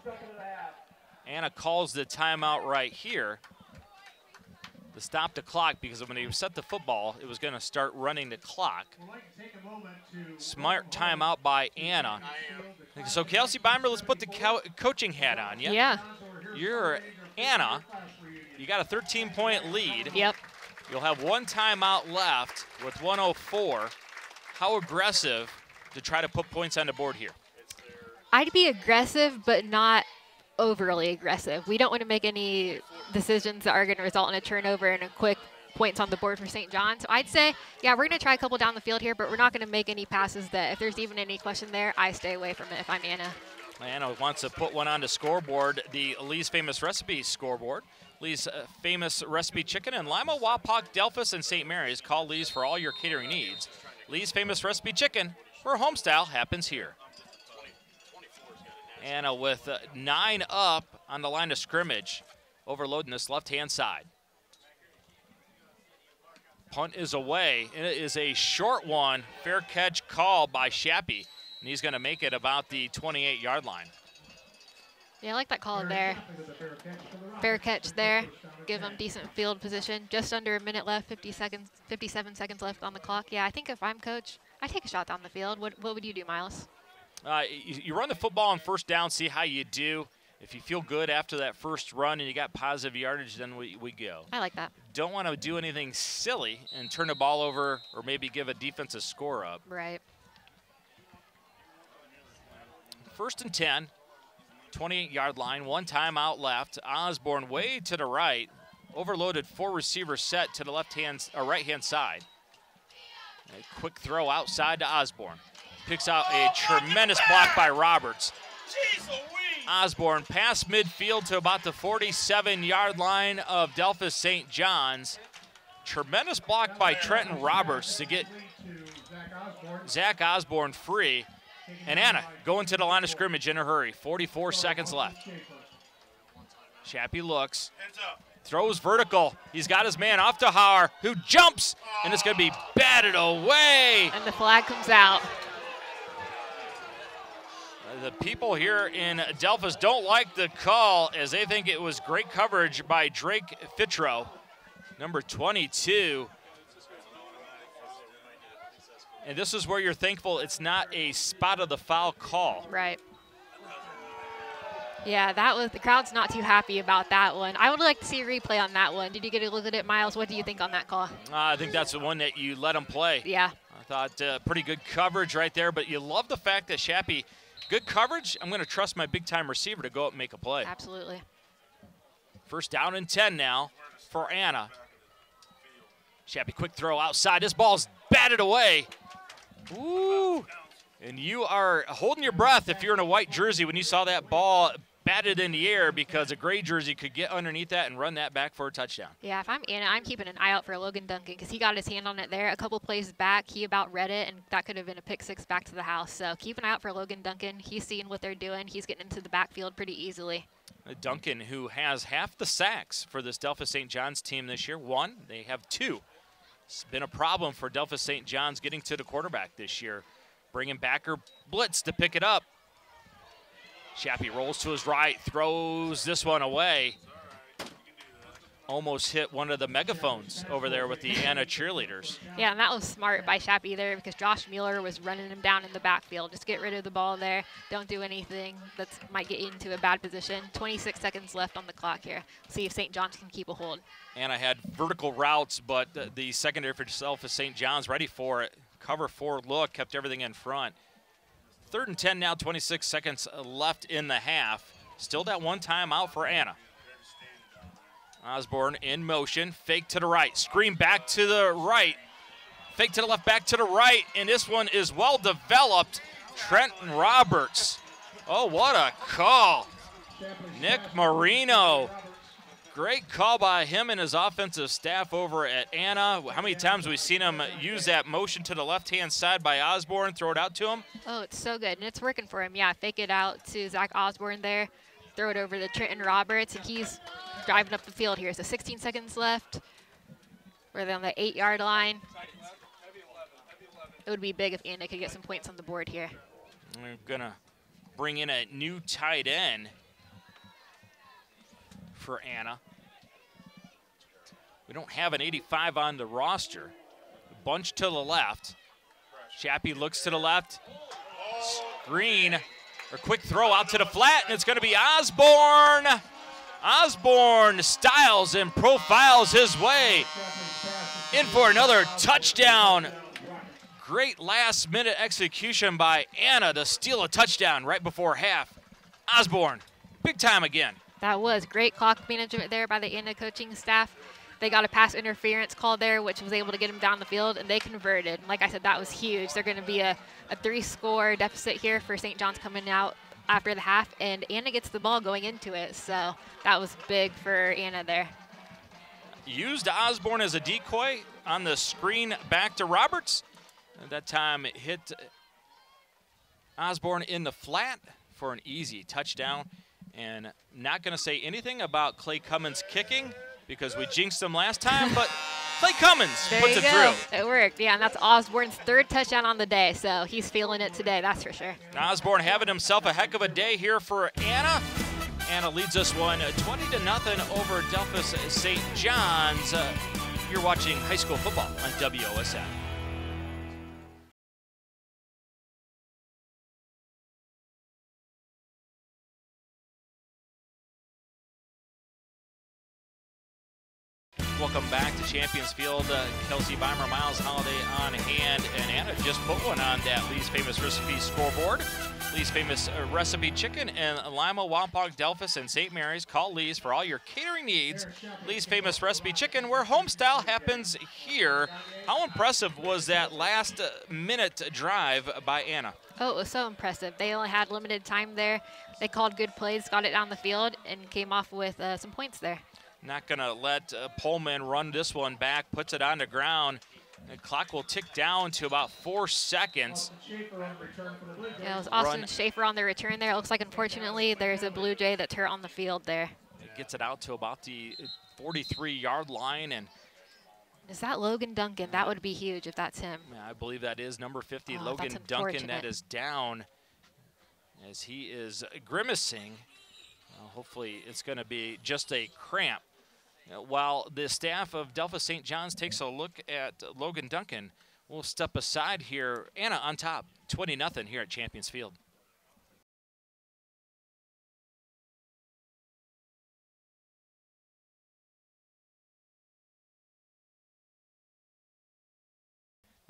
Anna calls the timeout right here to stop the clock because when they set the football, it was going to start running the clock. Smart timeout by Anna. So Kelsey Beimer, let's put the co coaching hat on.
Yeah. Yeah.
You're Anna. You got a 13-point lead.
Yep.
You'll have one timeout left with 104. How aggressive to try to put points on the board here?
I'd be aggressive, but not overly aggressive. We don't want to make any decisions that are going to result in a turnover and a quick points on the board for St. John. So I'd say, yeah, we're going to try a couple down the field here, but we're not going to make any passes that if there's even any question there, I stay away from it if I'm Anna.
Anna wants to put one on the scoreboard, the Lee's Famous Recipe scoreboard. Lee's uh, Famous Recipe Chicken in Lima, Wapak, Delphos, and St. Mary's. Call Lee's for all your catering needs. Lee's Famous Recipe Chicken, where homestyle happens here. Anna with uh, nine up on the line of scrimmage, overloading this left-hand side. Punt is away, and it is a short one. Fair catch call by Shappy, and he's going to make it about the 28-yard line.
Yeah, I like that call there. Fair catch there. Give them decent field position. Just under a minute left, 50 seconds, 57 seconds left on the clock. Yeah, I think if I'm coach, I take a shot down the field. What, what would you do, Miles?
Uh, you, you, run the football on first down, see how you do. If you feel good after that first run and you got positive yardage, then we, we go.
I like that.
Don't want to do anything silly and turn the ball over or maybe give a defensive score up.
Right.
First and 10, 28 yard line, one timeout left. Osborne way to the right, overloaded four receiver set to the left hand or right hand side. A quick throw outside to Osborne. Picks out a tremendous block by Roberts. Osborne past midfield to about the 47 yard line of Delphos St. John's. Tremendous block by Trenton Roberts to get Zach Osborne free. And Anna going to the line of scrimmage in a hurry. 44 seconds left. Shappy looks, throws vertical. He's got his man Oftahar, who jumps, and it's going to be batted away.
And the flag comes out.
The people here in Delphos don't like the call as they think it was great coverage by Drake Fitro, number 22. And this is where you're thankful it's not a spot of the foul call.
Right. Yeah, that was the crowd's not too happy about that one. I would like to see a replay on that one. Did you get a look at it, Miles? What do you think on that call? Uh,
I think that's the one that you let him play.
Yeah.
I thought uh, pretty good coverage right there, but you love the fact that Shappy, good coverage. I'm going to trust my big time receiver to go up and make a play.
Absolutely.
First down and 10 now for Anna. Shappy, quick throw outside. This ball's batted away. Ooh. And you are holding your breath if you're in a white jersey when you saw that ball batted in the air because a gray jersey could get underneath that and run that back for a touchdown.
Yeah, if I'm Anna, I'm keeping an eye out for Logan Duncan because he got his hand on it there. A couple plays back, he about read it, and that could have been a pick six back to the house. So keep an eye out for Logan Duncan. He's seeing what they're doing. He's getting into the backfield pretty easily.
Uh, Duncan, who has half the sacks for this Delphos St. John's team this year. One, they have two. It's been a problem for Delphos St. John's getting to the quarterback this year. Bringing backer blitz to pick it up. Shappy rolls to his right, throws this one away. Almost hit one of the megaphones over there with the Anna cheerleaders.
Yeah, and that was smart by Shappy there because Josh Mueller was running him down in the backfield. Just get rid of the ball there. Don't do anything that might get you into a bad position. 26 seconds left on the clock here. See if St. John's can keep a hold.
Anna had vertical routes, but the secondary for itself is St. John's ready for it. Cover four look, kept everything in front. Third and 10 now, 26 seconds left in the half. Still that one time out for Anna. Osborne in motion, fake to the right, screen back to the right, fake to the left, back to the right, and this one is well developed. Trenton Roberts. Oh, what a call. Nick Marino Great call by him and his offensive staff over at Anna. How many times we've we seen him use that motion to the left-hand side by Osborne, throw it out to him?
Oh, it's so good, and it's working for him. Yeah, fake it out to Zach Osborne there, throw it over to Trenton Roberts, and he's driving up the field here. So 16 seconds left. We're on the eight-yard line. It would be big if Anna could get some points on the board here.
We're going to bring in a new tight end for Anna. We don't have an 85 on the roster. Bunch to the left. Shappy looks to the left. Screen or quick throw out to the flat, and it's going to be Osborne. Osborne styles and profiles his way in for another touchdown. Great last minute execution by Anna to steal a touchdown right before half. Osborne, big time again.
That was great clock management there by the Anna coaching staff. They got a pass interference call there, which was able to get them down the field, and they converted. Like I said, that was huge. They're going to be a, a three-score deficit here for St. John's coming out after the half, and Anna gets the ball going into it. So that was big for Anna there.
Used Osborne as a decoy on the screen back to Roberts. At that time, it hit Osborne in the flat for an easy touchdown. And not going to say anything about Clay Cummins kicking because we jinxed them last time, but Clay Cummins
there
puts
it
go.
through. It worked, yeah, and that's Osborne's third touchdown on the day, so he's feeling it today, that's for sure.
Osborne having himself a heck of a day here for Anna. Anna leads us one uh, 20 to nothing over Delphos St. John's. Uh, you're watching high school football on WOSN. Welcome back to Champions Field. Uh, Kelsey Beimer, Miles Holiday on hand, and Anna just put one on that Lee's Famous Recipe scoreboard. Lee's Famous uh, Recipe Chicken in Lima, Wapak, Delphos, and St. Mary's. Call Lee's for all your catering needs. Lee's Famous Recipe Chicken, where homestyle happens here. How impressive was that last uh, minute drive by Anna?
Oh, it was so impressive. They only had limited time there. They called good plays, got it down the field, and came off with uh, some points there.
Not going to let uh, Pullman run this one back, puts it on the ground. The clock will tick down to about four seconds.
Yeah, it was Austin Run. Schaefer on the return there. It looks like, unfortunately, there's a Blue Jay that's hurt on the field there.
It gets it out to about the 43-yard line. and.
Is that Logan Duncan? That would be huge if that's him.
Yeah, I believe that is number 50, oh, Logan Duncan. That is down as he is grimacing. Well, hopefully it's going to be just a cramp. Uh, while the staff of Delphos St. John's takes a look at Logan Duncan, we'll step aside here. Anna on top, 20 nothing here at Champions Field.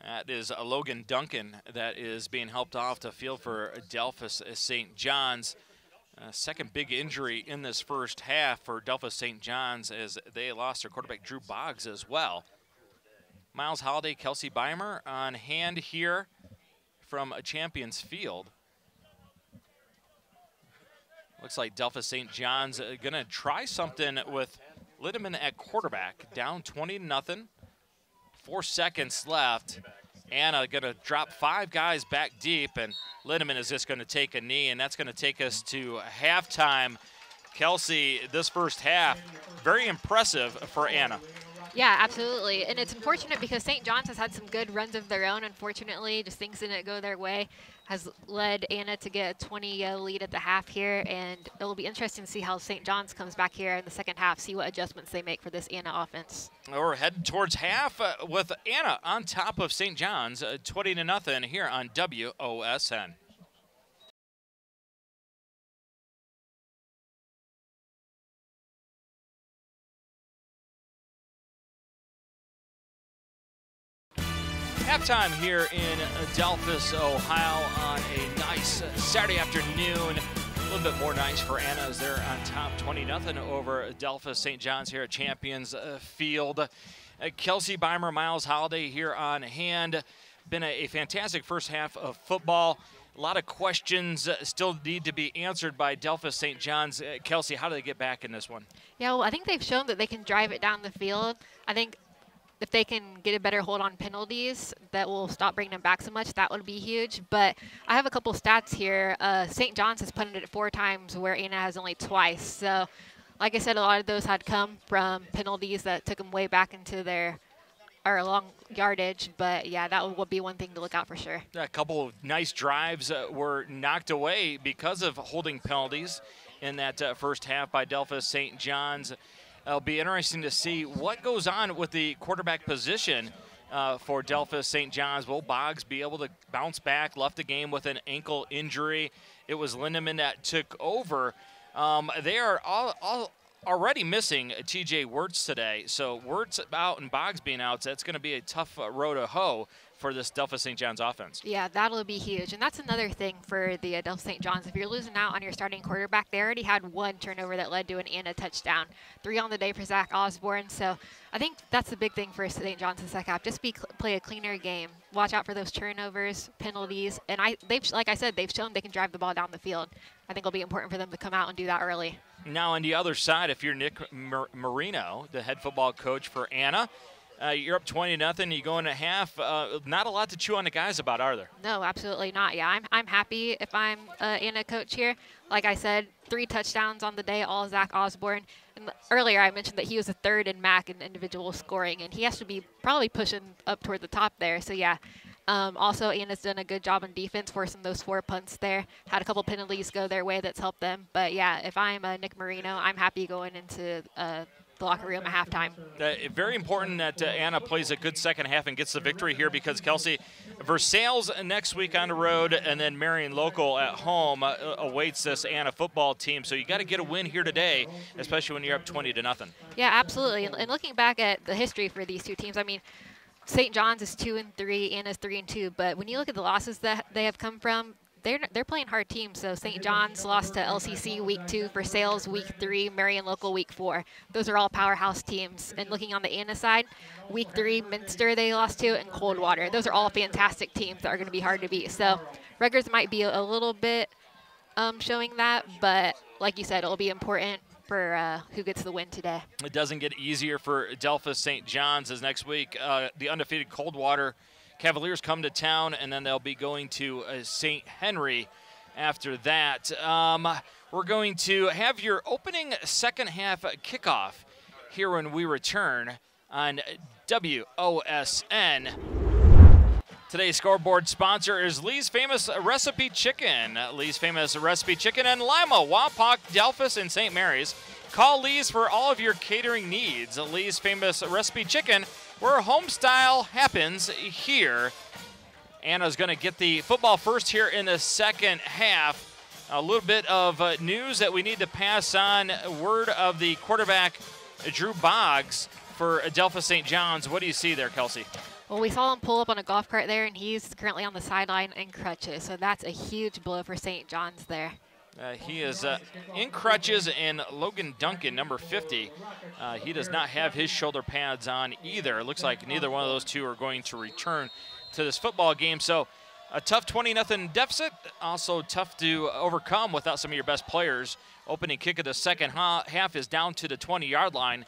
That is Logan Duncan that is being helped off the field for Delphos St. John's. Uh, second big injury in this first half for Delphos St. John's as they lost their quarterback Drew Boggs as well. Miles Holiday, Kelsey Beimer on hand here from a Champions Field. Looks like Delphos St. John's uh, going to try something with Lindeman at quarterback, down 20 nothing. Four seconds left. Anna going to drop five guys back deep, and Lindeman is just going to take a knee, and that's going to take us to halftime. Kelsey, this first half, very impressive for Anna.
Yeah, absolutely. And it's unfortunate because St. John's has had some good runs of their own. Unfortunately, just things didn't go their way. Has led Anna to get a 20 uh, lead at the half here. And it'll be interesting to see how St. John's comes back here in the second half, see what adjustments they make for this Anna offense.
We're heading towards half uh, with Anna on top of St. John's, uh, 20 to nothing here on WOSN. Halftime here in Adelphus, Ohio on a nice Saturday afternoon. A little bit more nice for Anna as they're on top 20 0 over Adelphus St. John's here at Champions uh, Field. Uh, Kelsey Beimer, Miles Holiday here on hand. Been a, a, fantastic first half of football. A lot of questions uh, still need to be answered by Delphos St. John's. Kelsey, how do they get back in this one?
Yeah, well, I think they've shown that they can drive it down the field. I think if they can get a better hold on penalties that will stop bringing them back so much, that would be huge. But I have a couple stats here. Uh, St. John's has punted it four times where Anna has only twice. So, like I said, a lot of those had come from penalties that took them way back into their or long yardage. But yeah, that would be one thing to look out for sure.
A couple of nice drives uh, were knocked away because of holding penalties in that uh, first half by Delphos St. John's. It'll be interesting to see what goes on with the quarterback position uh, for Delphos St. John's. Will Boggs be able to bounce back? Left the game with an ankle injury. It was Lindeman that took over. Um, they are all, all already missing TJ Wirtz today. So Wirtz out and Boggs being out, that's going to be a tough uh, row to hoe for this Delphos St. John's offense.
Yeah, that'll be huge. And that's another thing for the uh, Delphos St. John's. If you're losing out on your starting quarterback, they already had one turnover that led to an and a touchdown. Three on the day for Zach Osborne. So I think that's the big thing for St. John's in the second half. Just be play a cleaner game. Watch out for those turnovers, penalties. And I, they've, like I said, they've shown they can drive the ball down the field. I think it'll be important for them to come out and do that early.
Now on the other side, if you're Nick Marino, the head football coach for Anna, uh, you're up 20 nothing. You go into half. Uh, not a lot to chew on the guys about, are there?
No, absolutely not. Yeah, I'm, I'm happy if I'm uh, Anna coach here. Like I said, three touchdowns on the day, all Zach Osborne. And earlier I mentioned that he was a third in MAC in individual scoring, and he has to be probably pushing up toward the top there. So yeah. Um, also, Anna's done a good job on defense, forcing those four punts there. Had a couple penalties go their way that's helped them. But yeah, if I'm uh, Nick Marino, I'm happy going into uh, the locker room at halftime.
Uh, very important that uh, Anna plays a good second half and gets the victory here because Kelsey, Versailles next week on the road, and then Marion Local at home uh, awaits this Anna football team. So you got to get a win here today, especially when you're up 20 to nothing.
Yeah, absolutely. And, looking back at the history for these two teams, I mean. St. John's is two and three, Anna's three and two. But when you look at the losses that they have come from, they're they're playing hard teams. So St. John's lost to LCC week two, Versailles week three, Marion Local week four. Those are all powerhouse teams. And looking on the Anna side, week three, Minster they lost to, and Coldwater. Those are all fantastic teams that are going to be hard to beat. So records might be a, a little bit um, showing that, but like you said, it'll be important for uh, who gets the win today.
It doesn't get easier for Delphos St. John's as next week uh, the undefeated Coldwater Cavaliers come to town, and then they'll be going to uh, St. Henry after that. Um, we're going to have your opening second half kickoff here when we return on WOSN. Today's scoreboard sponsor is Lee's Famous Recipe Chicken. Lee's Famous Recipe Chicken in Lima, Wapak, Delphos, and St. Mary's. Call Lee's for all of your catering needs. Lee's Famous Recipe Chicken where home style happens here. Anna's going to get the football first here in the second half. A little bit of uh, news that we need to pass on. Word of the quarterback, Drew Boggs, for Adelphos St. John's. What do you see there, Kelsey?
Well, we saw him pull up on a golf cart there, and he's currently on the sideline in crutches. So that's a huge blow for St. John's there.
Uh, he is uh, in crutches, and Logan Duncan, number 50, uh, he does not have his shoulder pads on either. It looks like neither one of those two are going to return to this football game. So A tough 20 nothing deficit, also tough to overcome without some of your best players. Opening kick of the second half is down to the 20 yard line,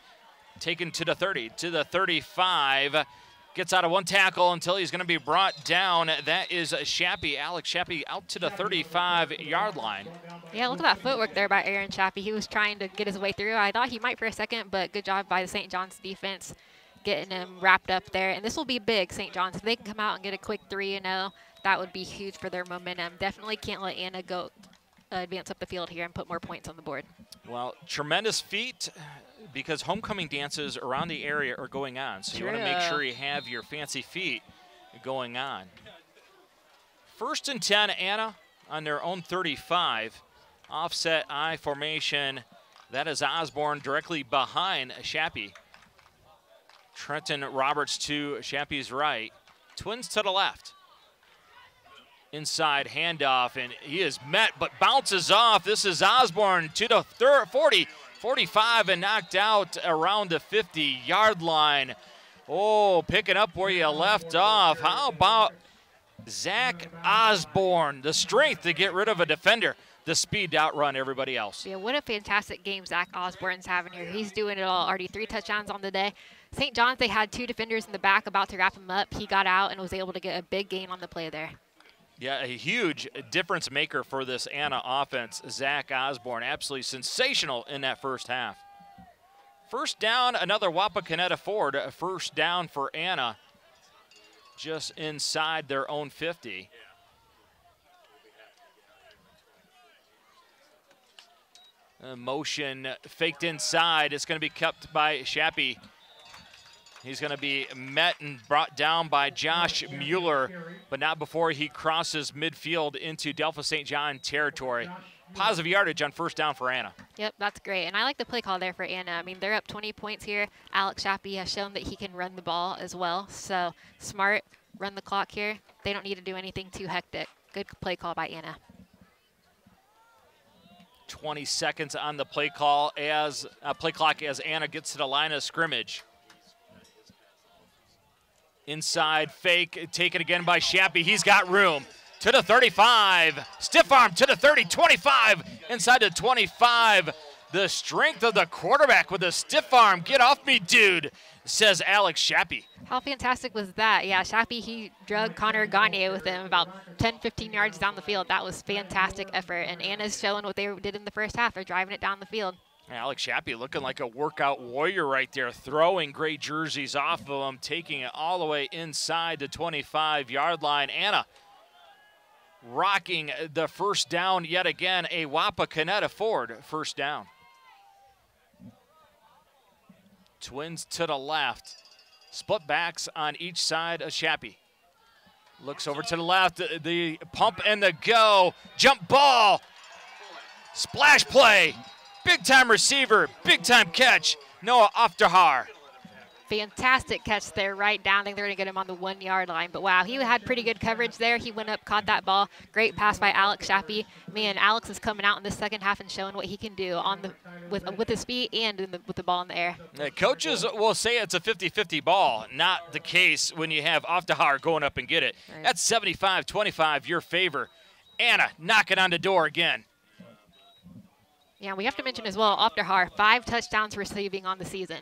taken to the 30, to the 35. Gets out of one tackle until he's going to be brought down. That is Shappy, Alex Shappy, out to the 35-yard line.
Yeah, look at that footwork there by Aaron Shappy. He was trying to get his way through. I thought he might for a second, but good job by the St. John's defense getting him wrapped up there. And this will be big, St. John's. If they can come out and get a quick 3-0, that would be huge for their momentum. Definitely can't let Anna go advance up the field here and put more points on the board.
Well, tremendous feat because homecoming dances around the area are going on. So True. you want to make sure you have your fancy feet going on. First and 10, Anna on their own 35. Offset I formation. That is Osborne directly behind Shappy. Trenton Roberts to Shappy's right. Twins to the left. Inside handoff, and he is met but bounces off. This is Osborne to the 40. 45 and knocked out around the 50 yard line. Oh, picking up where you left off. How about Zach Osborne? The strength to get rid of a defender, the speed to outrun everybody else.
Yeah, what a fantastic game Zach Osborne's having here. He's doing it all. Already three touchdowns on the day. St. John's, they had two defenders in the back about to wrap him up. He got out and was able to get a big gain on the play there.
Yeah, a huge difference maker for this Anna offense. Zach Osborne, absolutely sensational in that first half. First down, another Wapakoneta Ford. First down for Anna, just inside their own 50. A motion faked inside. It's going to be kept by Shappy. He's going to be met and brought down by Josh Mueller, but not before he crosses midfield into Delphos St. John territory. Positive yardage on first down for Anna.
Yep, that's great. And I like the play call there for Anna. I mean, they're up 20 points here. Alex Shappy has shown that he can run the ball as well. So smart, run the clock here. They don't need to do anything too hectic. Good play call by Anna.
20 seconds on the play call as uh, play clock as Anna gets to the line of scrimmage. Inside fake, taken again by Shappy. He's got room to the 35. Stiff arm to the 30, 25. Inside the 25. The strength of the quarterback with a stiff arm. Get off me, dude, says Alex Shappy.
How fantastic was that? Yeah, Shappy, he drug Connor Gagne with him about 10, 15 yards down the field. That was fantastic effort. And Anna's showing what they did in the first half. They're driving it down the field.
Alex Shappy looking like a workout warrior right there, throwing great jerseys off of him, taking it all the way inside the 25-yard line. Anna rocking the first down yet again, a Wapakoneta Ford first down. Twins to the left. Split backs on each side of Shappy. Looks over to the left, the pump and the go. Jump ball. Splash play. Big time receiver, big time catch, Noah Oftahar.
Fantastic catch there, right down. I think they're going to get him on the one yard line. But wow, he had pretty good coverage there. He went up, caught that ball. Great pass by Alex Shappy. Man, Alex is coming out in the second half and showing what he can do on the with with his feet and the, with the ball in the air.
The coaches will say it's a 50-50 ball. Not the case when you have Oftahar going up and get it. Right. That's 75-25, your favor. Anna knocking on the door again.
Yeah, we have to mention as well, Oftahar, five touchdowns receiving on the season.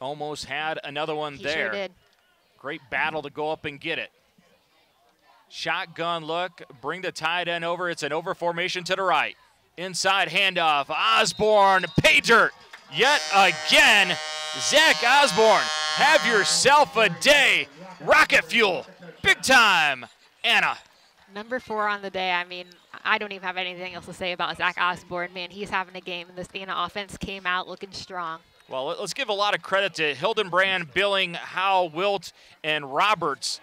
Almost had another one
he
there.
Sure did.
Great battle to go up and get it. Shotgun look, bring the tight end over. It's an over formation to the right. Inside handoff, Osborne, pay dirt. Yet again, Zach Osborne, have yourself a day. Rocket fuel, big time. Anna.
Number four on the day. I mean, I don't even have anything else to say about Zach Osborne. Man, he's having a game, and this Anna offense came out looking strong.
Well, let's give a lot of credit to Hildenbrand, Billing, Howe, Wilt, and Roberts.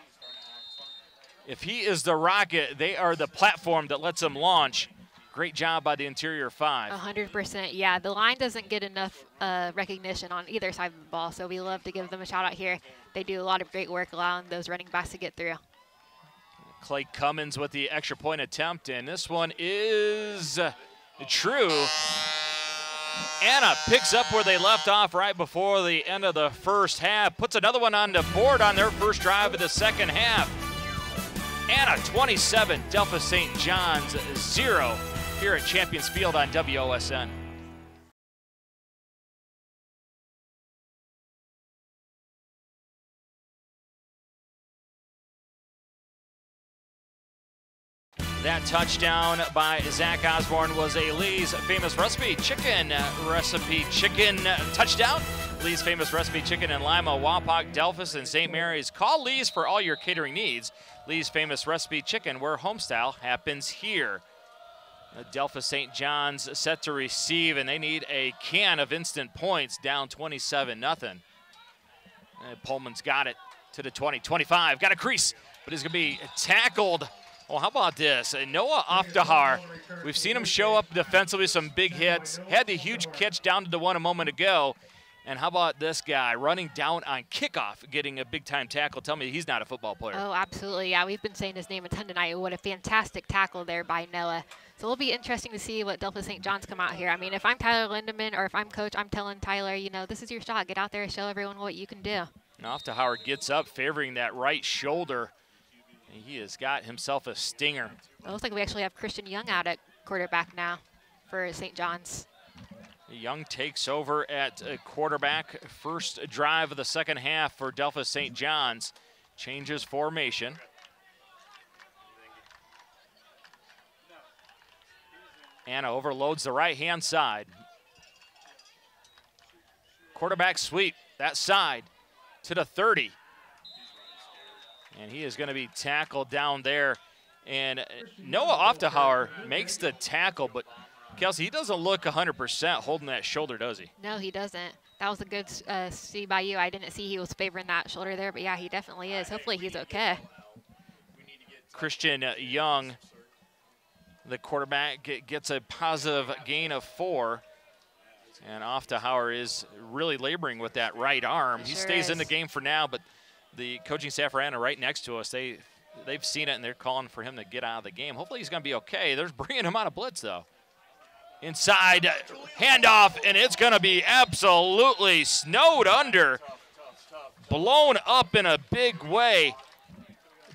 If he is the rocket, they are the platform that lets him launch. Great job by the interior five.
100%. Yeah, the line doesn't get enough uh, recognition on either side of the ball, so we love to give them a shout out here. They do a lot of great work allowing those running backs to get through.
Clay Cummins with the extra point attempt, and this one is uh, true. Anna picks up where they left off right before the end of the first half, puts another one on the board on their first drive of the second half. Anna 27, Delphos St. John's 0 here at Champions Field on WOSN. That touchdown by Zach Osborne was a Lee's famous recipe chicken recipe chicken touchdown. Lee's famous recipe chicken in Lima, Wapak, Delphos, and St. Mary's. Call Lee's for all your catering needs. Lee's famous recipe chicken, where homestyle happens here. Delphos St. John's set to receive, and they need a can of instant points, down 27 nothing. Uh, Pullman's got it to the 20, 25, got a crease, but he's going to be tackled well, how about this? Noah Oftahar, we've seen him show up defensively, some big hits. Had the huge catch down to the one a moment ago. And how about this guy running down on kickoff, getting a big time tackle? Tell me he's not a football player.
Oh, absolutely. Yeah, we've been saying his name a ton tonight. What a fantastic tackle there by Noah. So it'll be interesting to see what Delphos St. John's come out here. I mean, if I'm Tyler Lindeman or if I'm coach, I'm telling Tyler, you know, this is your shot. Get out there and show everyone what you can do.
And Oftahar gets up, favoring that right shoulder. He has got himself a stinger.
It looks like we actually have Christian Young out at quarterback now for St. John's.
Young takes over at uh, quarterback. First drive of the second half for Delphos St. John's. Changes formation. Anna overloads the right-hand side. Quarterback sweep, that side to the 30. And he is going to be tackled down there. And Noah Oftahar makes the tackle, but Kelsey, he doesn't look 100% holding that shoulder, does he?
No, he doesn't. That was a good uh, see by you. I didn't see he was favoring that shoulder there, but yeah, he definitely is. Hopefully he's okay.
Christian Young, the quarterback, gets a positive gain of four. And Oftahar is really laboring with that right arm. He,
he
sure stays
is.
in the game for now, but the coaching staff are right next to us. They they've seen it and they're calling for him to get out of the game. Hopefully he's going to be okay. They're bringing him out of blitz though. Inside handoff and it's going to be absolutely snowed under, blown up in a big way.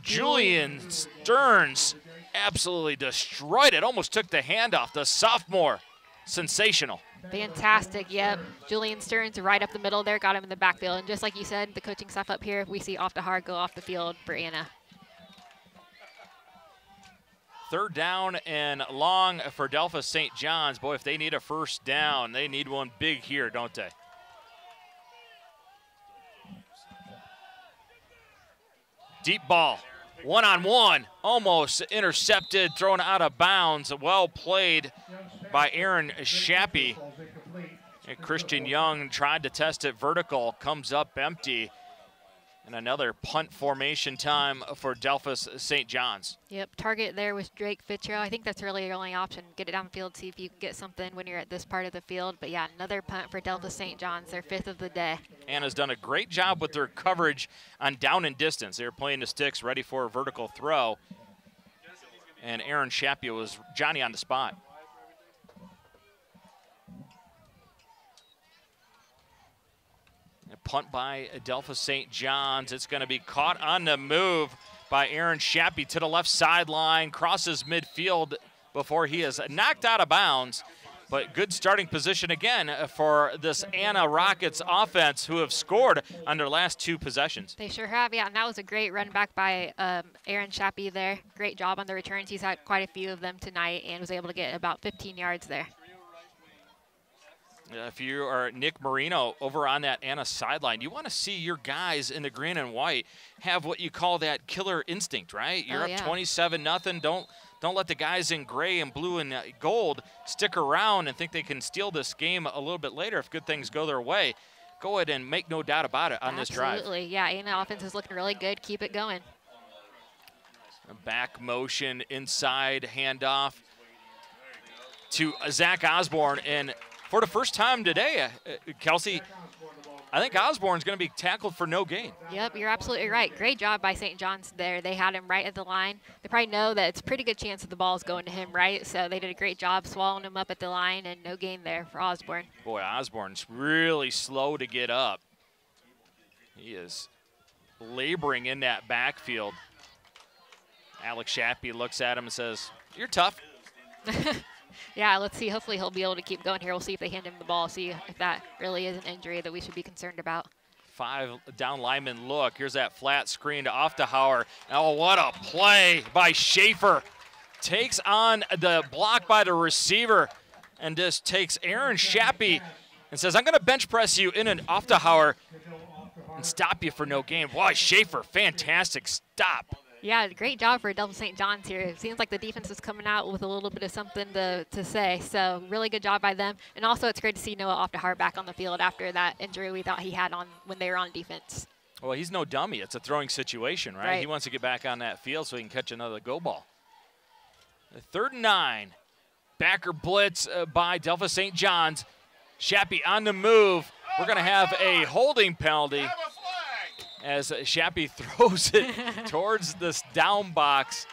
Julian Stearns absolutely destroyed it. Almost took the handoff. The sophomore, sensational.
Fantastic, yep. Julian Stearns right up the middle there, got him in the backfield. And just like you said, the coaching staff up here, we see off Oftahar go off the field for Anna.
Third down and long for Delphos St. John's. Boy, if they need a first down, they need one big here, don't they? Deep ball, one on one, almost intercepted, thrown out of bounds. Well played by Aaron Shappy. Christian Young tried to test it vertical, comes up empty. And another punt formation time for Delphos St. John's.
Yep, target there was Drake Fitzgerald. I think that's really your only option. Get it downfield, see if you can get something when you're at this part of the field. But yeah, another punt for Delphos St. John's, their fifth of the day.
Anna's done a great job with their coverage on down and distance. They were playing the sticks, ready for a vertical throw. And Aaron Shappy was Johnny on the spot. Punt by Delphos St. John's. It's going to be caught on the move by Aaron Shappy to the left sideline, crosses midfield before he is knocked out of bounds. But good starting position again for this Anna Rockets offense who have scored on their last two possessions.
They sure have, yeah. And that was a great run back by um, Aaron Shappy there. Great job on the returns. He's had quite a few of them tonight and was able to get about 15 yards there.
If you are Nick Marino over on that Anna sideline, you want to see your guys in the green and white have what you call that killer instinct, right? You're
oh,
up
yeah.
27 nothing. Don't don't let the guys in gray and blue and uh, gold stick around and think they can steal this game a little bit later if good things go their way. Go ahead and make no doubt about it on
Absolutely.
this drive.
Absolutely, yeah. Anna offense is looking really good. Keep it going.
Back motion inside handoff to Zach Osborne and for the first time today, uh, Kelsey, I think Osborne's going to be tackled for no gain.
Yep, you're absolutely right. Great job by St. John's there. They had him right at the line. They probably know that it's a pretty good chance that the ball is going to him, right? So they did a great job swallowing him up at the line and no gain there for Osborne.
Boy, Osborne's really slow to get up. He is laboring in that backfield. Alex Shappy looks at him and says, You're tough.
yeah, let's see. Hopefully he'll be able to keep going here. We'll see if they hand him the ball, see if that really is an injury that we should be concerned about.
Five down lineman look. Here's that flat screen to Hauer. Oh, what a play by Schaefer. Takes on the block by the receiver and just takes Aaron Shappy and says, I'm going to bench press you in an Hauer and stop you for no gain. Why, Schaefer, fantastic stop.
Yeah, great job for Delphos St. John's here. It seems like the defense is coming out with a little bit of something to, to say. So really good job by them. And also it's great to see Noah Oftahar back on the field after that injury we thought he had on when they were on defense.
Well, he's no dummy. It's a throwing situation, right? right. He wants to get back on that field so he can catch another go ball. Third and nine. Backer blitz uh, by Delphos St. John's. Shappy on the move. We're going to have a holding penalty as Shappy throws it towards this down box.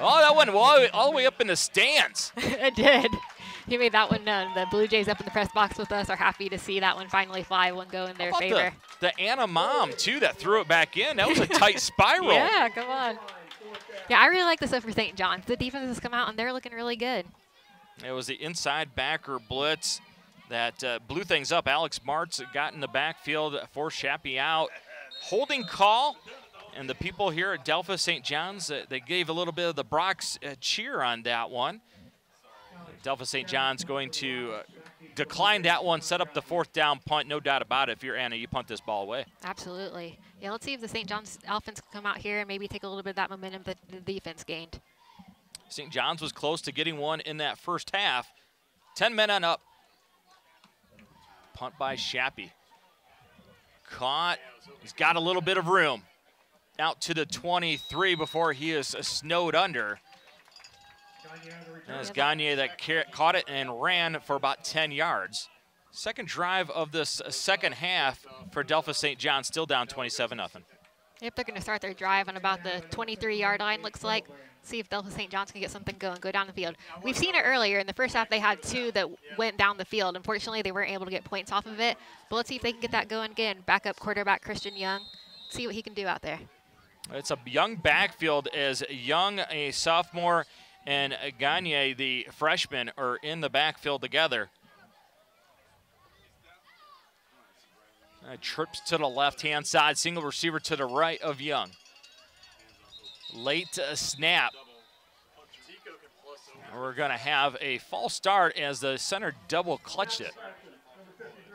Oh, that went all, all the way up in the stands.
it did. He made that one known. The Blue Jays up in the press box with us are happy to see that one finally fly, one go in their favor.
The, the Anna mom, too, that threw it back in. That was a tight spiral.
Yeah, come on. Yeah, I really like this up for St. John's. The defense has come out, and they're looking really good.
It was the inside backer blitz that uh, blew things up. Alex Martz got in the backfield, forced Shappy out. Holding call, and the people here at Delphos St. John's, uh, they gave a little bit of the Brock's uh, cheer on that one. Delphos St. John's going to uh, decline that one, set up the fourth down punt, no doubt about it. If you're Anna, you punt this ball away.
Absolutely. Yeah, let's see if the St. John's offense can come out here and maybe take a little bit of that momentum that the defense gained.
St. John's was close to getting one in that first half. 10 men on up. Punt by Shappy. Caught. He's got a little bit of room. Out to the 23 before he is uh, snowed under. As Gagne that caught it and ran for about 10 yards. Second drive of this uh, second half for Delphos St. John, still down 27 0
Yep, they're going to start their drive on about the 23-yard line, looks like see if Delphos St. John's can get something going, go down the field. We've seen it earlier. In the first half, they had two that went down the field. Unfortunately, they weren't able to get points off of it. But let's see if they can get that going again. Backup quarterback Christian Young. See what he can do out there.
It's a young backfield as Young, a sophomore, and Gagne, the freshman, are in the backfield together. Uh, trips to the left-hand side, single receiver to the right of Young. Late snap. We're going to have a false start as the center double clutched it.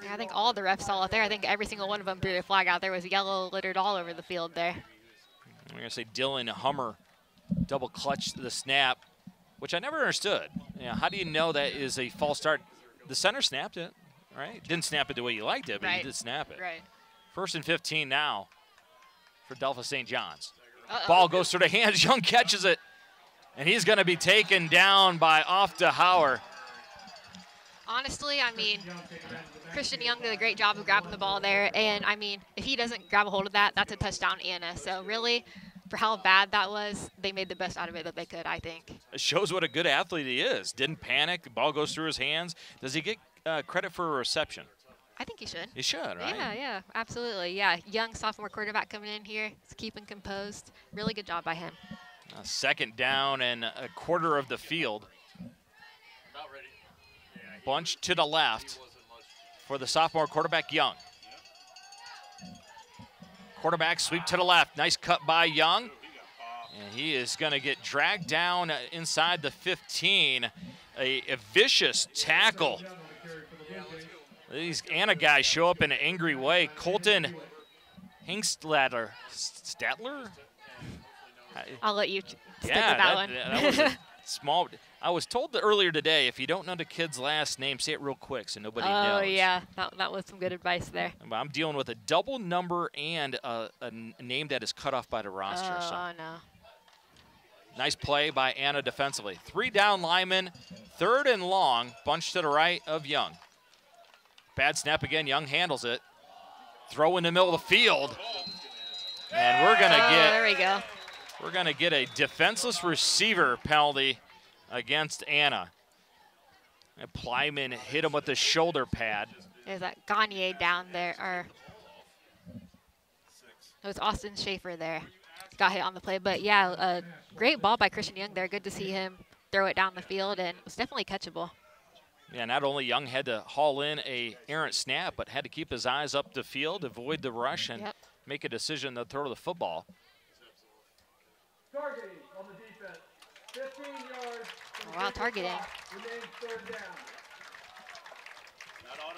Yeah, I think all the refs saw it there. I think every single one of them threw a flag out. There was yellow littered all over the field there.
I'm going to say Dylan Hummer double clutched the snap, which I never understood. You know, how do you know that is a false start? The center snapped it, right? Didn't snap it the way you liked it, but right. he did snap it.
Right.
First and 15 now for Delphos St. John's. Uh -oh. Ball goes through the hands. Young catches it. And he's going to be taken down by Oftahar.
Honestly, I mean, Christian Young did a great job of grabbing the ball there. And, I mean, if he doesn't grab a hold of that, that's a touchdown Anna. So, really, for how bad that was, they made the best out of it that they could, I think.
It shows what a good athlete he is. Didn't panic. The ball goes through his hands. Does he get uh, credit for a reception?
I think he should.
He should, right?
Yeah, yeah, absolutely. Yeah, young sophomore quarterback coming in here, He's keeping composed. Really good job by him.
A second down and a quarter of the field. Bunch to the left for the sophomore quarterback, Young. Quarterback sweep to the left. Nice cut by Young. And he is going to get dragged down uh, inside the 15. A, a vicious tackle these Anna guys show up in an angry way. Colton Hingstlader, Statler?
I'll let you stick yeah, that, that one.
that was small. I was told earlier today, if you don't know the kid's last name, say it real quick so nobody
oh,
knows.
Oh, yeah. That, that was some good advice there.
I'm dealing with a double number and a, a name that is cut off by the roster.
Oh,
so.
Oh, no.
Nice play by Anna defensively. Three down linemen, third and long, bunch to the right of Young. Bad snap again. Young handles it. Throw in the middle of the field. And we're going to
oh,
get
there we go.
We're going to get a defenseless receiver penalty against Anna. And Plyman hit him with the shoulder pad.
There's that Gagne down there, or it was Austin Schaefer there. got hit on the play. But yeah, a great ball by Christian Young there. Good to see him throw it down the field, and it was definitely catchable.
Yeah, not only Young had to haul in a errant snap, but had to keep his eyes up the field, avoid the rush, and
Yep.
make a decision to throw the football.
Targeting on the defense. 15 yards. from
Wow, targeting.
spot. Remains third down.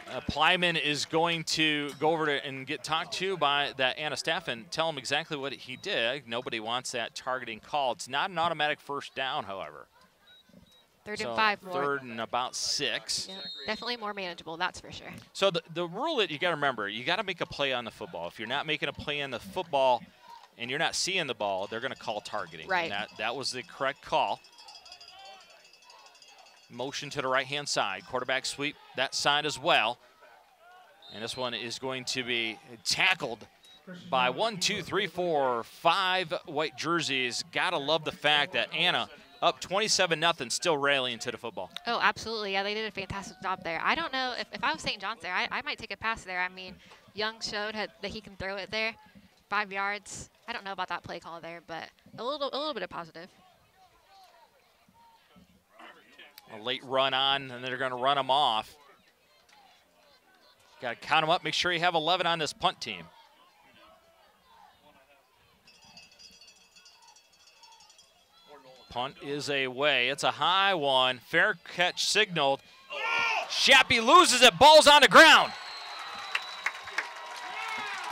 Uh, Plyman is going to go over to and get talked to by that Anna staff and tell him exactly what he did. Nobody wants that targeting call. It's not an automatic first down, however.
Third
So
and five more.
Third and about six.
Yep, definitely more manageable, that's for sure.
So the, the rule that you got to remember, you got to make a play on the football. If you're not making a play on the football and you're not seeing the ball, they're going to call targeting.
Right.
And that, that was the correct call. Motion to the right-hand side. Quarterback sweep that side as well. And this one is going to be tackled by one, two, three, four, five white jerseys. Gotta love the fact that Anna up 27 nothing, still rallying to the football.
Oh, absolutely. Yeah, they did a fantastic job there. I don't know if, if I was St. John's there, I, I might take a pass there. I mean, Young showed had, that he can throw it there, five yards. I don't know about that play call there, but a little a little bit of positive.
A late run on, and they're going to run them off. Got to count them up. Make sure you have 11 on this punt team. Punt is away. It's a high one. Fair catch signaled. Shappy loses it. Ball's on the ground.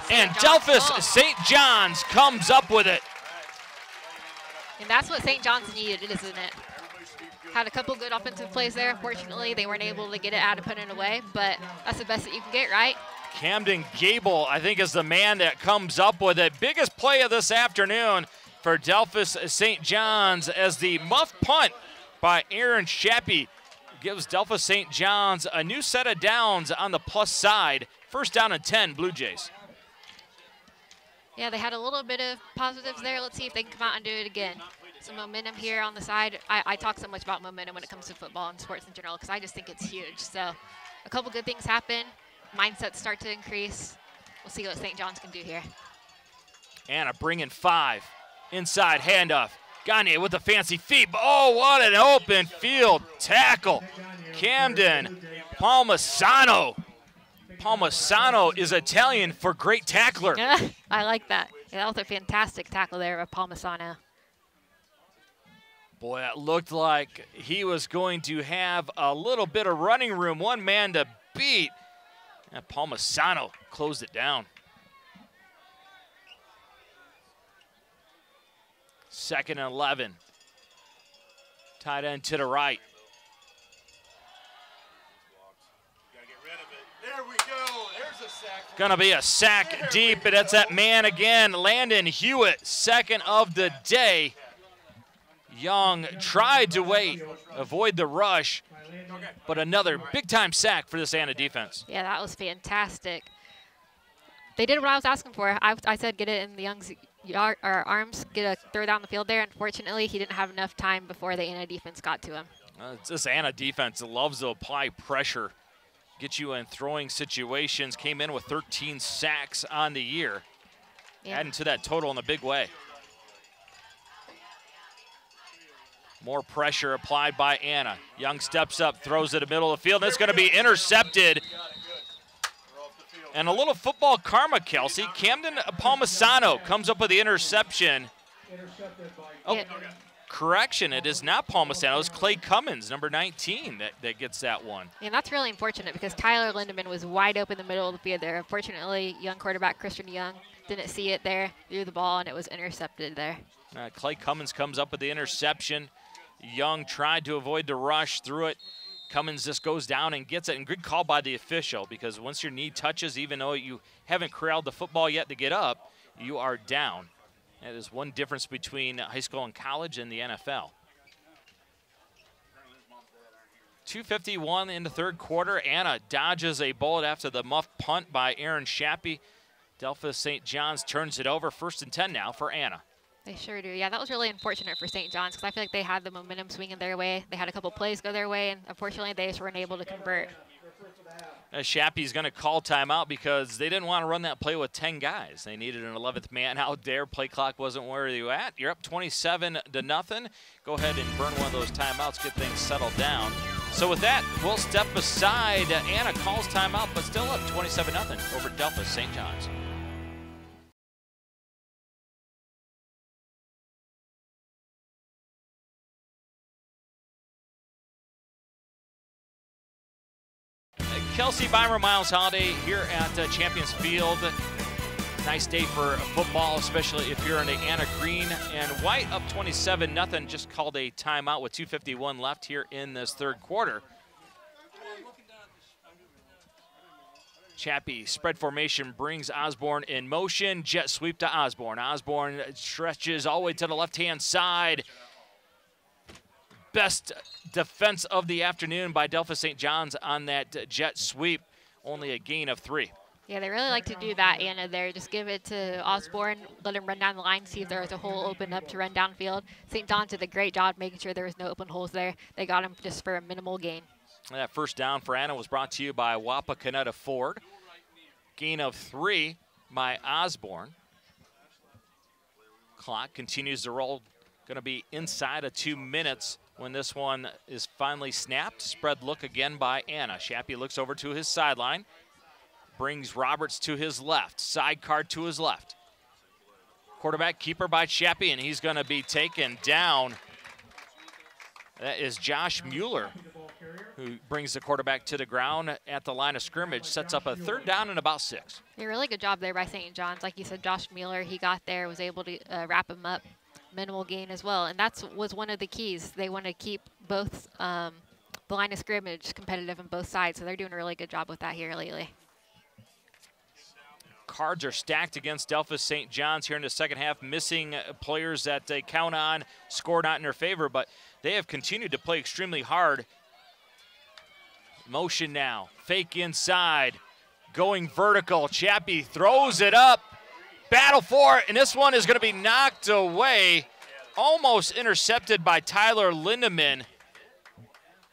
And.
Delphos.
St. John's comes up with it.
And that's what St. John's needed, isn't it? Had a couple good offensive plays there. Unfortunately, they weren't able to get it out and put it away, but that's the best that you can get, right?
Camden Gable, I think, is the man that comes up with it. Biggest play of this afternoon for Delphos St. John's as the muff punt by Aaron Shappy gives Delphos St. John's a new set of downs on the plus side. First down and 10, Blue Jays.
Yeah, they had a little bit of positives there. Let's see if they can come out and do it again. Some momentum here on the side. I, I talk so much about momentum when it comes to football and sports in general because I just think it's huge. So a couple good things happen. Mindsets start to increase. We'll see what St. John's can do here.
Anna bringing five. Inside handoff. Gagne with the fancy feet. Oh, what an open field tackle. Camden Palmasano. Palmasano is Italian for great tackler.
I like that. Yeah, that was a fantastic tackle there of Palmasano.
Boy, that looked like he was going to have a little bit of running room, one man to beat. And Palmasano closed it down. Second and 11. Tight end to the right.
There we go. There's a sack.
Gonna be a sack deep, and it's that man again, Landon Hewitt, second of the day. Young tried to wait, avoid the rush, but another big time sack for this Anna defense.
Yeah, that was fantastic. They did what I was asking for. I, I said get it in the Young's or arms, get a throw down the field there. Unfortunately, he didn't have enough time before the Anna defense got to him.
Uh, this Anna defense loves to apply pressure, get you in throwing situations. Came in with 13 sacks on the year,
Yeah.
adding to that total in a big way. More pressure applied by Anna. Young steps up, throws it in the middle of the field, and it's going to be intercepted. And a little football karma, Kelsey. Camden Palmisano comes up with the interception. Oh,
Yeah.
correction, it is not Palmasano. It's Clay Cummins, number 19, that, that gets that one.
And that's really unfortunate because Tyler Lindeman was wide open in the middle of the field there. Unfortunately, young quarterback Christian Young didn't see it there, threw the ball, and it was intercepted there.
Uh, Clay Cummins comes up with the interception. Young tried to avoid the rush, threw it. Cummins just goes down and gets it. And good call by the official because once your knee touches, even though you haven't corralled the football yet to get up, you are down. That is one difference between high school and college and the NFL. 251 in the third quarter. Anna dodges a bullet after the muff punt by Aaron Shappy. Delphos St. John's turns it over. First and 10 now for Anna.
They sure do. Yeah, that was really unfortunate for St. John's because I feel like they had the momentum swinging their way. They had a couple plays go their way, and unfortunately, they just weren't able to convert.
Uh, Shappy's going to call timeout because they didn't want to run that play with 10 guys. They needed an 11th man out there. Play clock wasn't where you at. You're up 27 to nothing. Go ahead and burn one of those timeouts, get things settled down. So with that, we'll step aside. Anna calls timeout, but still up 27 nothing over Delphos St. John's. Kelsey Beimer, Miles Holiday here at uh, Champions Field. Nice day for football, especially if you're in the Anna Green and White up 27 nothing. Just called a timeout with 2:51 left here in this third quarter. Shappy spread formation brings Osborne in motion. Jet sweep to Osborne. Osborne stretches all the way to the left-hand side best defense of the afternoon by Delphos St. John's on that uh, jet sweep. Only a gain of three.
Yeah, they really like to do that, Anna, there. Just give it to Osborne, let him run down the line, see if there was a hole open up to run downfield. St. John's did a great job making sure there was no open holes there. They got him just for a minimal gain.
that first down for Anna was brought to you by Wapakoneta Ford. Gain of three by Osborne. Clock continues to roll. Going to be inside of two minutes when this one is finally snapped. Spread look again by Anna. Shappy looks over to his sideline, brings Roberts to his left, side card to his left. Quarterback keeper by Shappy, and he's going to be taken down. That is Josh Mueller, who brings the quarterback to the ground at the line of scrimmage, sets up a third down and about six.
A really good job there by St. John's. Like you said, Josh Mueller, he got there, was able to uh, wrap him up minimal gain as well. And that was one of the keys. They want to keep both um, the line of scrimmage competitive on both sides. So they're doing a really good job with that here lately.
Cards are stacked against Delphos St. John's here in the second half, missing players that they count on, score not in their favor, but they have continued to play extremely hard. Motion now, fake inside, going vertical. Shappy throws it up battle for it, and this one is going to be knocked away, almost intercepted by Tyler Lindeman.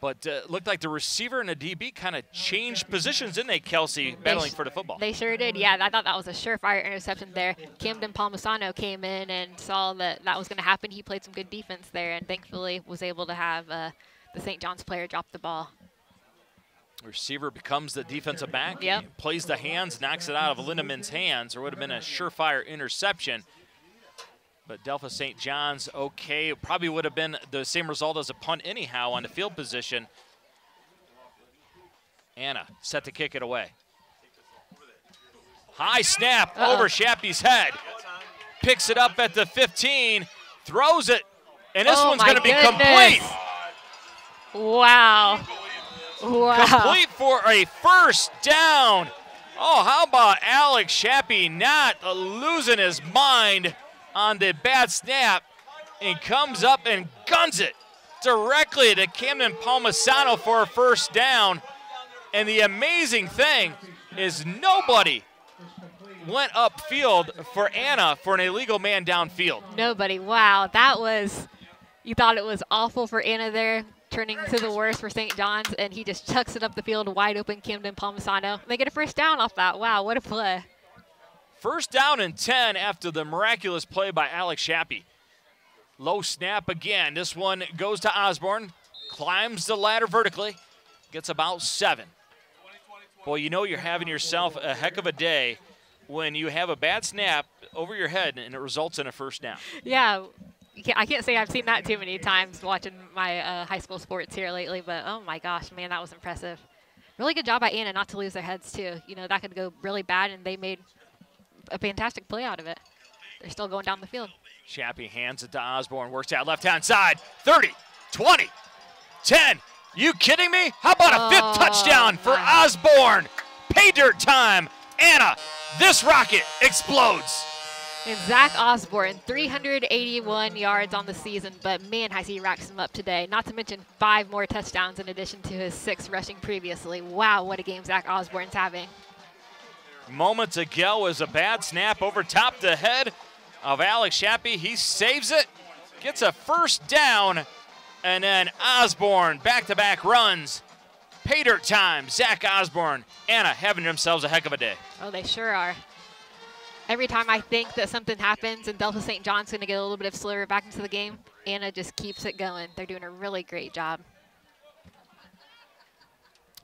But uh, looked like the receiver and the DB kind of changed positions, didn't they, Kelsey, battling for the football?
They sure did. Yeah, I thought that was a surefire interception there. Camden Palmisano came in and saw that that was going to happen. He played some good defense there and thankfully was able to have uh, the St. John's player drop the ball.
Receiver becomes the defensive back.
Yep.
Plays the hands, knocks it out of Lindeman's hands, or would have been a surefire interception. But Delphos St. John's, okay, probably would have been the same result as a punt anyhow on the field position. Anna set to kick it away. High snap uh -oh. over Shappy's head. Picks it up at the 15, throws it, and this
oh
one's going to be
complete. Wow. Wow.
Complete for a first down. Oh, how about Alex Shappy not losing his mind on the bad snap and comes up and guns it directly to Camden Palmasano for a first down. And the amazing thing is nobody went upfield for Anna for an illegal man downfield.
Nobody. Wow, that was, you thought it was awful for Anna there turning to the worst for St. John's, and he just chucks it up the field wide open, Camden Palmisano. They get a first down off that. Wow, what a play.
First down and 10 after the miraculous play by Alex Shappy. Low snap again. This one goes to Osborne, climbs the ladder vertically, gets about seven. Boy, you know you're having yourself a heck of a day when you have a bad snap over your head and it results in a first down.
Yeah, I can't say I've seen that too many times watching my uh, high school sports here lately, but oh my gosh, man, that was impressive. Really good job by Anna not to lose their heads too. You know, that could go really bad, and they made a fantastic play out of it. They're still going down the field.
Shappy hands it to Osborne, works out left-hand side, 30, 20, 10. You kidding me? How about a fifth oh, touchdown for Osborne? Pay dirt time. Anna, this rocket explodes.
And Zach Osborne, 381 yards on the season, but man, has he racked them up today. Not to mention five more touchdowns in addition to his six rushing previously. Wow, what a game Zach Osborne's having.
Moments ago was a bad snap over top the head of Alex Shappy. He saves it, gets a first down, and then Osborne back-to-back -back runs dirt time. Zach Osborne, Anna having themselves a heck of a day.
Oh, they sure are. Every time I think that something happens and Delta St. John's going to get a little bit of slur back into the game, Anna just keeps it going. They're doing a really great job.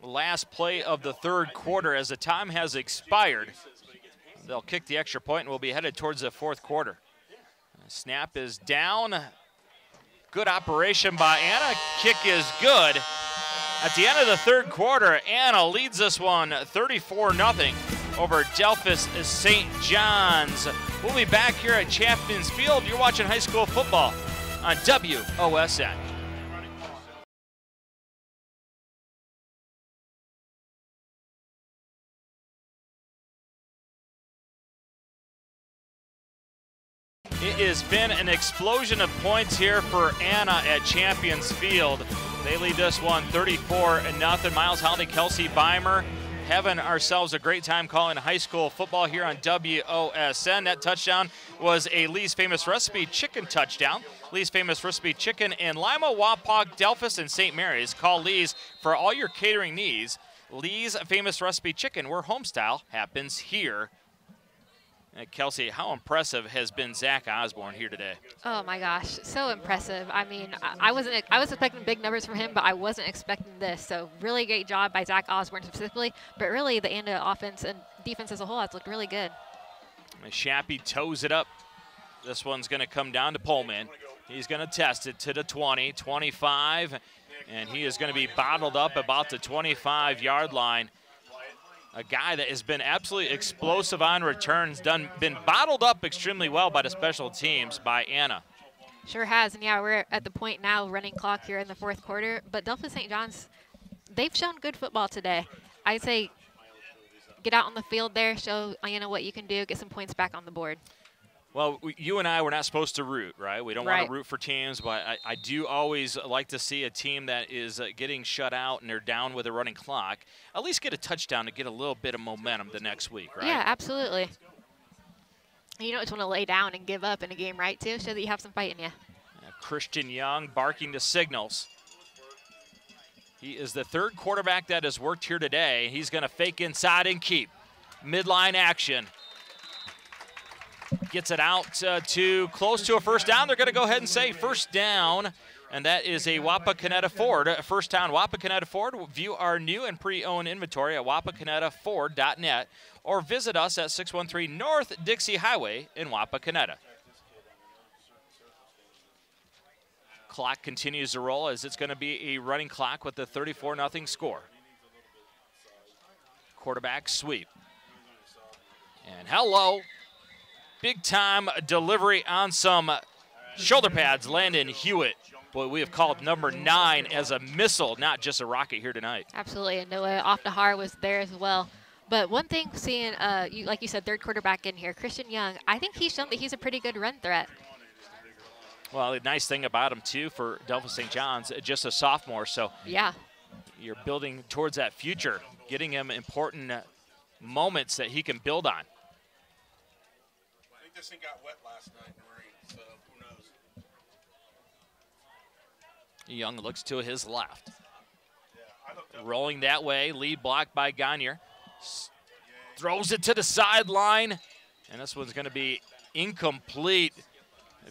Last play of the third quarter as the time has expired. They'll kick the extra point and we'll be headed towards the fourth quarter. Snap is down. Good operation by Anna. Kick is good. At the end of the third quarter, Anna leads this one 34 0 over Delphos St. John's. We'll be back here at Champions Field. You're watching high school football on WOSN. It has been an explosion of points here for Anna at Champions Field. They lead this one 34 and nothing. Miles Holiday, Kelsey Beimer, having ourselves a great time calling high school football here on WOSN. That touchdown was a Lee's Famous Recipe chicken touchdown. Lee's Famous Recipe chicken in Lima, Wapak, Delphos, and St. Mary's. Call Lee's for all your catering needs. Lee's Famous Recipe chicken, where homestyle happens here. And Kelsey, how impressive has been Zach Osborne here today?
Oh my gosh, so impressive. I mean, I, I wasn't I was expecting big numbers from him, but I wasn't expecting this. So really great job by Zach Osborne specifically, but really the Anna offense and defense as a whole has looked really good.
Uh, Shappy toes it up. This one's going to come down to Pullman. He's going to test it to the 20, 25, and he is going to be bottled up about the 25-yard line a guy that has been absolutely explosive on returns, done been bottled up extremely well by the special teams by Anna.
Sure has, and yeah, we're at the point now, running clock here in the fourth quarter. But Delphos St. John's, they've shown good football today. I'd say get out on the field there, show Anna what you can do, get some points back on the board.
Well, we, you and I, we're not supposed to root, right? We don't
right.
want to root for teams, but I, I, do always like to see a team that is uh, getting shut out and they're down with a running clock at least get a touchdown to get a little bit of momentum the next week, right?
Yeah, absolutely. You don't just want to lay down and give up in a game, right, too? Show that you have some fight in you.
Yeah, Christian Young barking the signals. He is the third quarterback that has worked here today. He's going to fake inside and keep. Midline action. Gets it out uh, to close to a first down. They're going to go ahead and say first down and that is a Wapakoneta Ford. First town Wapakoneta Ford. View our new and pre-owned inventory at wapakonetaford.net or visit us at 613 North Dixie Highway in Wapakoneta. Clock continues to roll as it's going to be a running clock with the 34 0 score. Quarterback sweep. And hello. Big time delivery on some shoulder pads. Landon Hewitt Boy, we have called number nine as a missile, not just a rocket here tonight.
Absolutely, and Noah Oftahar was there as well. But one thing, seeing, uh, you, like you said, third quarterback in here, Christian Young, I think he's shown that he's a pretty good run threat.
Well, the nice thing about him, too, for Delphos St. John's, just a sophomore, so
yeah,
you're building towards that future, getting him important uh, moments that he can build on. I
think this thing got wet last night.
Young looks to his left. Rolling that way, lead blocked by Gagne. Throws it to the sideline, and this one's going to be incomplete.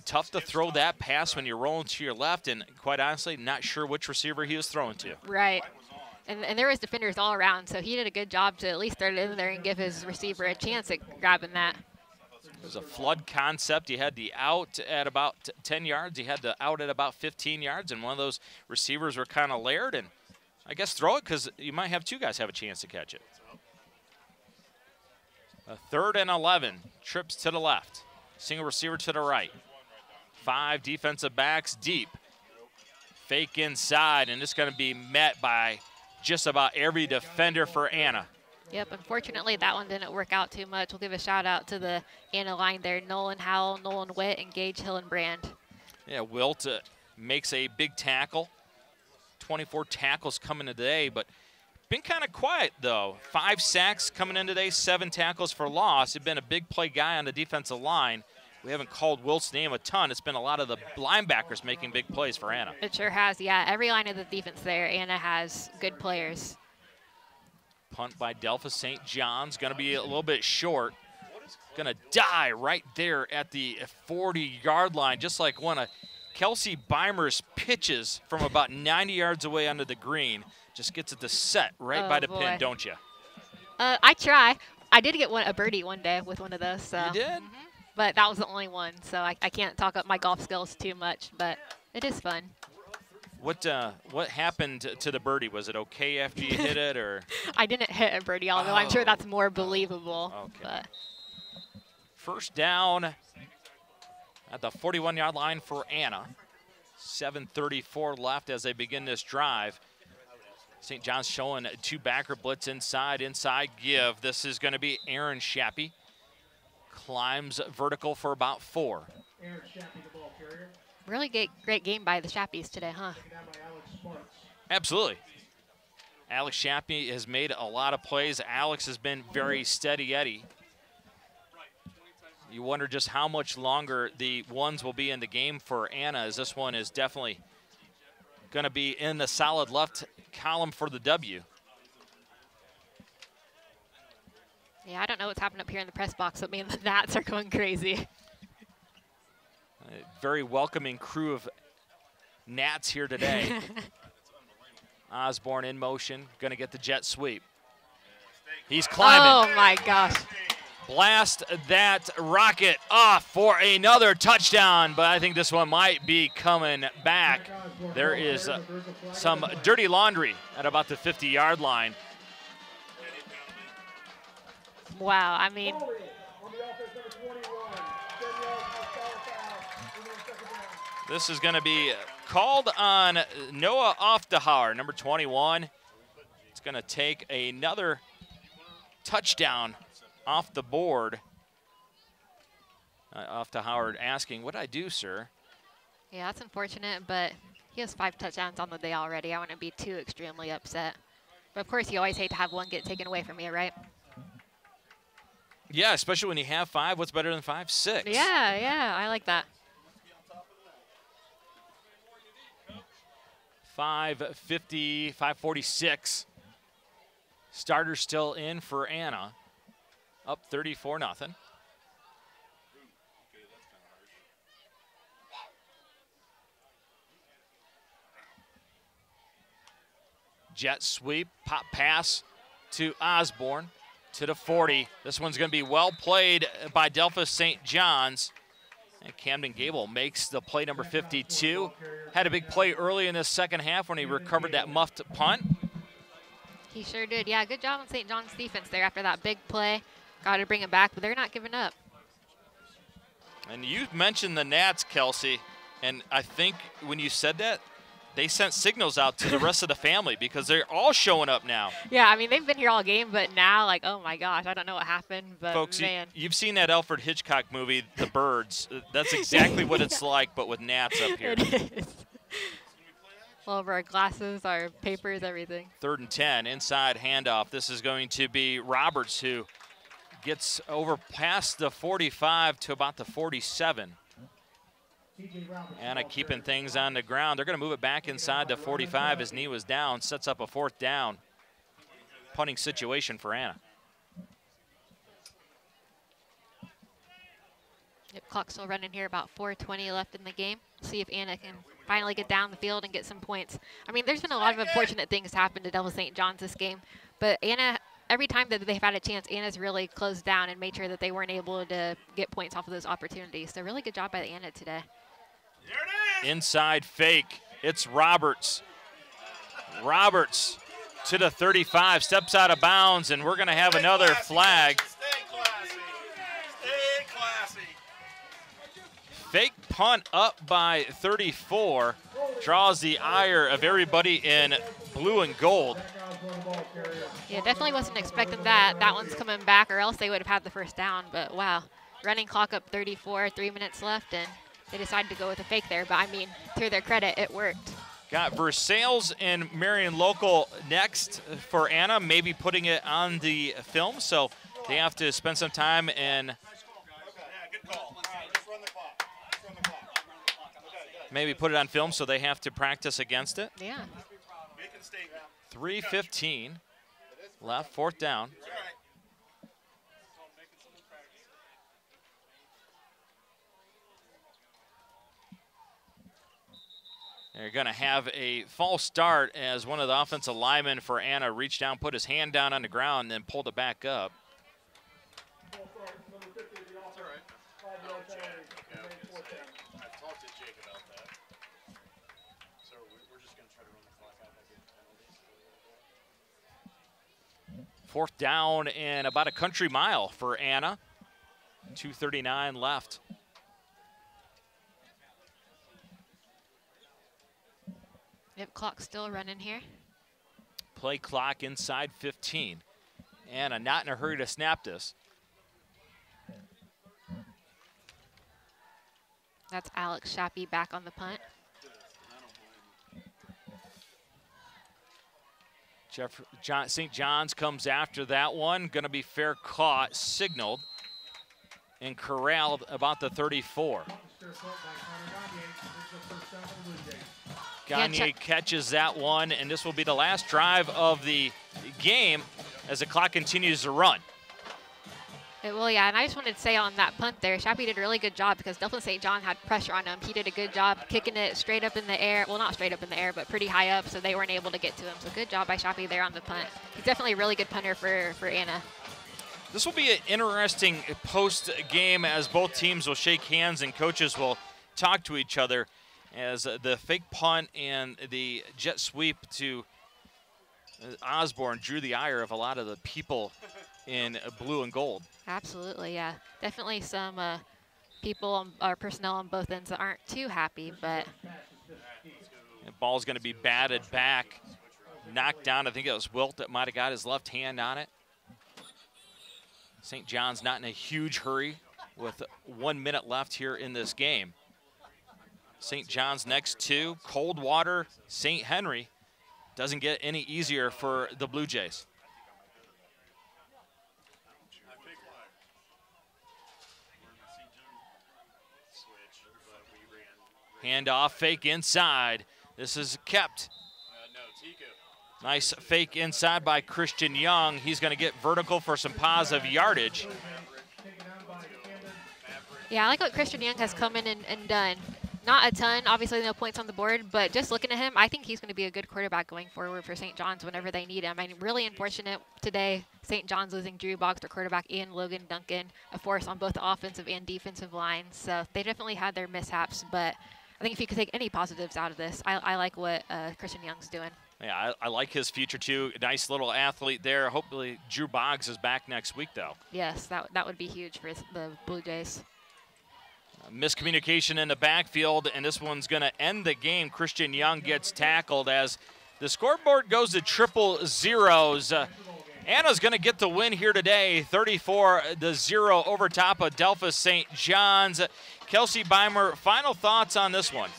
Tough to throw that pass when you're rolling to your left, and quite honestly, not sure which receiver he was throwing to.
Right. And, and there was defenders all around, so he did a good job to at least throw it in there and give his receiver a chance at grabbing that.
It was a flood concept. He had the out at about 10 yards. He had the out at about 15 yards, and one of those receivers were kind of layered. And I guess throw it because you might have two guys have a chance to catch it. A third and 11. Trips to the left. Single receiver to the right. Five defensive backs deep. Fake inside, and it's going to be met by just about every defender for Anna.
Yep, unfortunately that one didn't work out too much. We'll give a shout out to the Anna line there, Nolan Howell, Nolan Witt, and Gage Hillenbrand.
Yeah, Wilt uh, makes a big tackle. 24 tackles coming today, but been kind of quiet though. Five sacks coming in today, seven tackles for loss. He's been a big play guy on the defensive line. We haven't called Wilt's name a ton. It's been a lot of the linebackers making big plays for Anna.
It sure has, yeah. Every line of the defense there, Anna has good players.
Punt by Delphos St. John's. Going to be a little bit short. Going to die right there at the 40 yard line, just like one of Kelsey Beimer's pitches from about 90 yards away under the green. Just gets it to set right
Oh,
by the
boy.
pin, don't you?
Uh, I try. I did get one a birdie one day with one of those. So.
You did?
But that was the only one, so I, I can't talk up my golf skills too much. But it is fun.
What uh, what happened to the birdie? Was it okay after you hit it, or
I didn't hit a birdie, although I'm sure
Oh.
that's more believable.
Okay.
But
first down at the 41-yard line for Anna? 7:34 left as they begin this drive. St. John's showing two backer blitz inside, inside give. This is going to be Aaron Shappy. Climbs vertical for about four.
Aaron Shappy, the ball carrier.
Really great, great game by the Shappies today, huh?
Taken out by Alex Sparks.
Absolutely. Alex Shappy has made a lot of plays. Alex has been very steady Eddie. You wonder just how much longer the ones will be in the game for Anna, as this one is definitely going to be in the solid left column for the W.
Yeah, I don't know what's happening up here in the press box, but me and the Nats are going crazy.
A very welcoming crew of Nats here today. Osborne in motion, going to get the jet sweep. He's climbing.
Oh my gosh.
blast that rocket off for another touchdown, but I think this one might be coming back. There is uh, some dirty laundry at about the 50 yard line.
Wow. I mean,
Foley on the offense, number 21. 10 yards, no foul, foul. Remains second down.
This is going to be called on Noah Oftahar, number 21. It's going to take another touchdown off the board. Uh, Howard asking, What did I do, sir?
yeah, that's unfortunate, but he has five touchdowns on the day already. I wouldn't be too extremely upset. But of course, you always hate to have one get taken away from you, right?
Yeah, especially when you have five. What's better than five? Six.
Yeah, yeah, I like that.
550, 546. Starter still in for Anna. Up 34 nothing. Jet sweep, pop pass to Osborne to the 40. This one's going to be well played by Delphos St. John's. And Camden Gable makes the play number 52. Had a big play early in this second half when he recovered that muffed punt.
He sure did. Yeah, good job on St. John's defense there after that big play. Got to bring him back, but they're not giving up.
And you mentioned the Nats, Kelsey, and I think when you said that, they sent signals out to the rest of the family because they're all showing up now.
Yeah, I mean, they've been here all game, but now, like, oh my gosh, I don't know what happened, but
Folks, you,
man.
you've seen that Alfred Hitchcock movie, The Birds. Uh, That's exactly what it's like, but with gnats up here.
It is. All of our glasses, our papers, everything.
Third and 10, inside handoff. This is going to be Roberts who gets over past the 45 to about the 47. Anna keeping things on the ground. They're going to move it back inside the 45. His knee was down, sets up a fourth down. Punting situation for Anna.
Yep, clock still running here, about 4.20 left in the game. See if Anna can finally get down the field and get some points. I mean, there's been a lot of unfortunate things happen to Devil St. John's this game, but Anna, every time that they've had a chance, Anna's really closed down and made sure that they weren't able to get points off of those opportunities. So really good job by Anna today.
There it is.
Inside fake. It's Roberts. Roberts to the 35, steps out of bounds, and we're going to have
Stay
another
classy,
flag.
classy. Classy.
Fake punt up by 34 draws the ire of everybody in blue and gold.
Zach Osborne, the ball carrier.
Yeah, definitely wasn't expecting that. That one's coming back, or else they would have had the first down. But wow, running clock up 34, three minutes left, and they decided to go with a fake there. But I mean, to their credit, it worked.
Got Versailles and Marion Local next for Anna, maybe putting it on the film. So they have to spend some time and
Yeah, good call. All right, let's run the clock. Let's run the clock. Okay, good.
maybe put it on film so they have to practice against it.
Yeah.
Make a statement.
315. left, fourth down. They're going to have a false start as one of the offensive linemen for Anna reached down, put his hand down on the ground, and then pulled it back up.
Full start, number 50 of the offense. Five yard penalty. Remains fourth down.
I've talked to Jake about that. So we- we're just gonna try to run the clock out by getting penalties.
Fourth down and about a country mile for Anna. 239 left.
Yep, clock's still running here.
Play clock inside 15. Anna not in a hurry to snap this.
That's Alex Shappy back on the punt.
Jeff John, St. John's comes after that one. Going to be fair caught, signaled, and corralled about the 34.
Gagne. This is the first down for the Blue Jays.
Yeah,
catches that one, and this will be the last drive of the game as the clock continues to run.
It will, yeah. And I just wanted to say on that punt there, Shappy did a really good job because Delphos St. John had pressure on him. He did a good job kicking it straight up in the air. Well, not straight up in the air, but pretty high up, so they weren't able to get to him. So good job by Shappy there on the punt. He's definitely a really good punter for, for Anna.
This will be an interesting post game as both teams will shake hands and coaches will talk to each other as the fake punt and the jet sweep to Osborne drew the ire of a lot of the people in blue and gold.
Absolutely, yeah. Definitely some uh, people on, or personnel on both ends that aren't too happy, but
The ball's going to be batted back, knocked down. I think it was Wilt that might have got his left hand on it. St. John's not in a huge hurry with one minute left here in this game. St. John's next two, Coldwater, St. Henry. Doesn't get any easier for the Blue Jays. Handoff, fake inside. This is kept. Nice fake inside by Christian Young. He's going to get vertical for some positive yardage.
Yeah, I like what Christian Young has come in and, and done. Not a ton, obviously no points on the board, but just looking at him, I think he's going to be a good quarterback going forward for St. John's whenever they need him. I mean, really unfortunate today, St. John's losing Drew Boggs, their quarterback, and Logan Duncan, a force on both the offensive and defensive lines. So they definitely had their mishaps, but I think if you could take any positives out of this, I, I like what uh, Christian Young's doing.
Yeah, I, I like his future too. Nice little athlete there. Hopefully, Drew Boggs is back next week, though.
Yes, that, that would be huge for the Blue Jays.
Miscommunication in the backfield, and this one's going to end the game. Christian Young gets tackled as the scoreboard goes to triple zeros. Uh, Anna's going to get the win here today, 34 to 0 over top of Delphos St. John's. Kelsey Beimer, final thoughts on this one.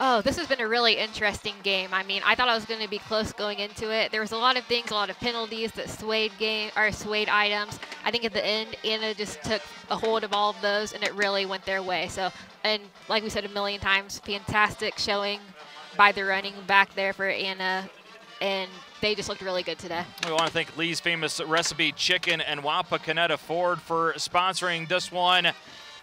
Oh, this has been a really interesting game. I mean, I thought I was going to be close going into it. There was a lot of things, a lot of penalties that swayed game or swayed items. I think at the end, Anna just took a hold of all of those, and it really went their way. So, and like we said a million times, fantastic showing by the running back there for Anna, and they just looked really good today.
We want to thank Lee's Famous Recipe Chicken and Wapakoneta Ford for sponsoring this one.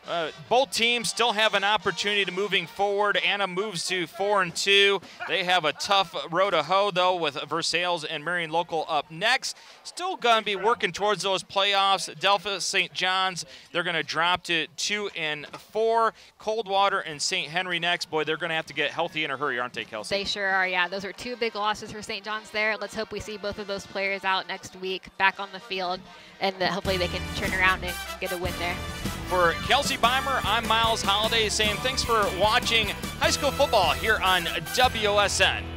Uh, both teams still have an opportunity to moving forward. Anna moves to four and two. They have a tough road to hoe though, with Versailles and Marion Local up next. Still going to be working towards those playoffs. Delphos, St. John's, they're going to drop to two and four. Coldwater and St. Henry next. Boy, they're going to have to get healthy in a hurry, aren't they, Kelsey?
They sure are, yeah. Those are two big losses for St. John's there. Let's hope we see both of those players out next week, back on the field, and that hopefully they can turn around and get a win there.
For Kelsey Beimer, I'm Miles Holiday saying thanks for watching high school football here on WOSN.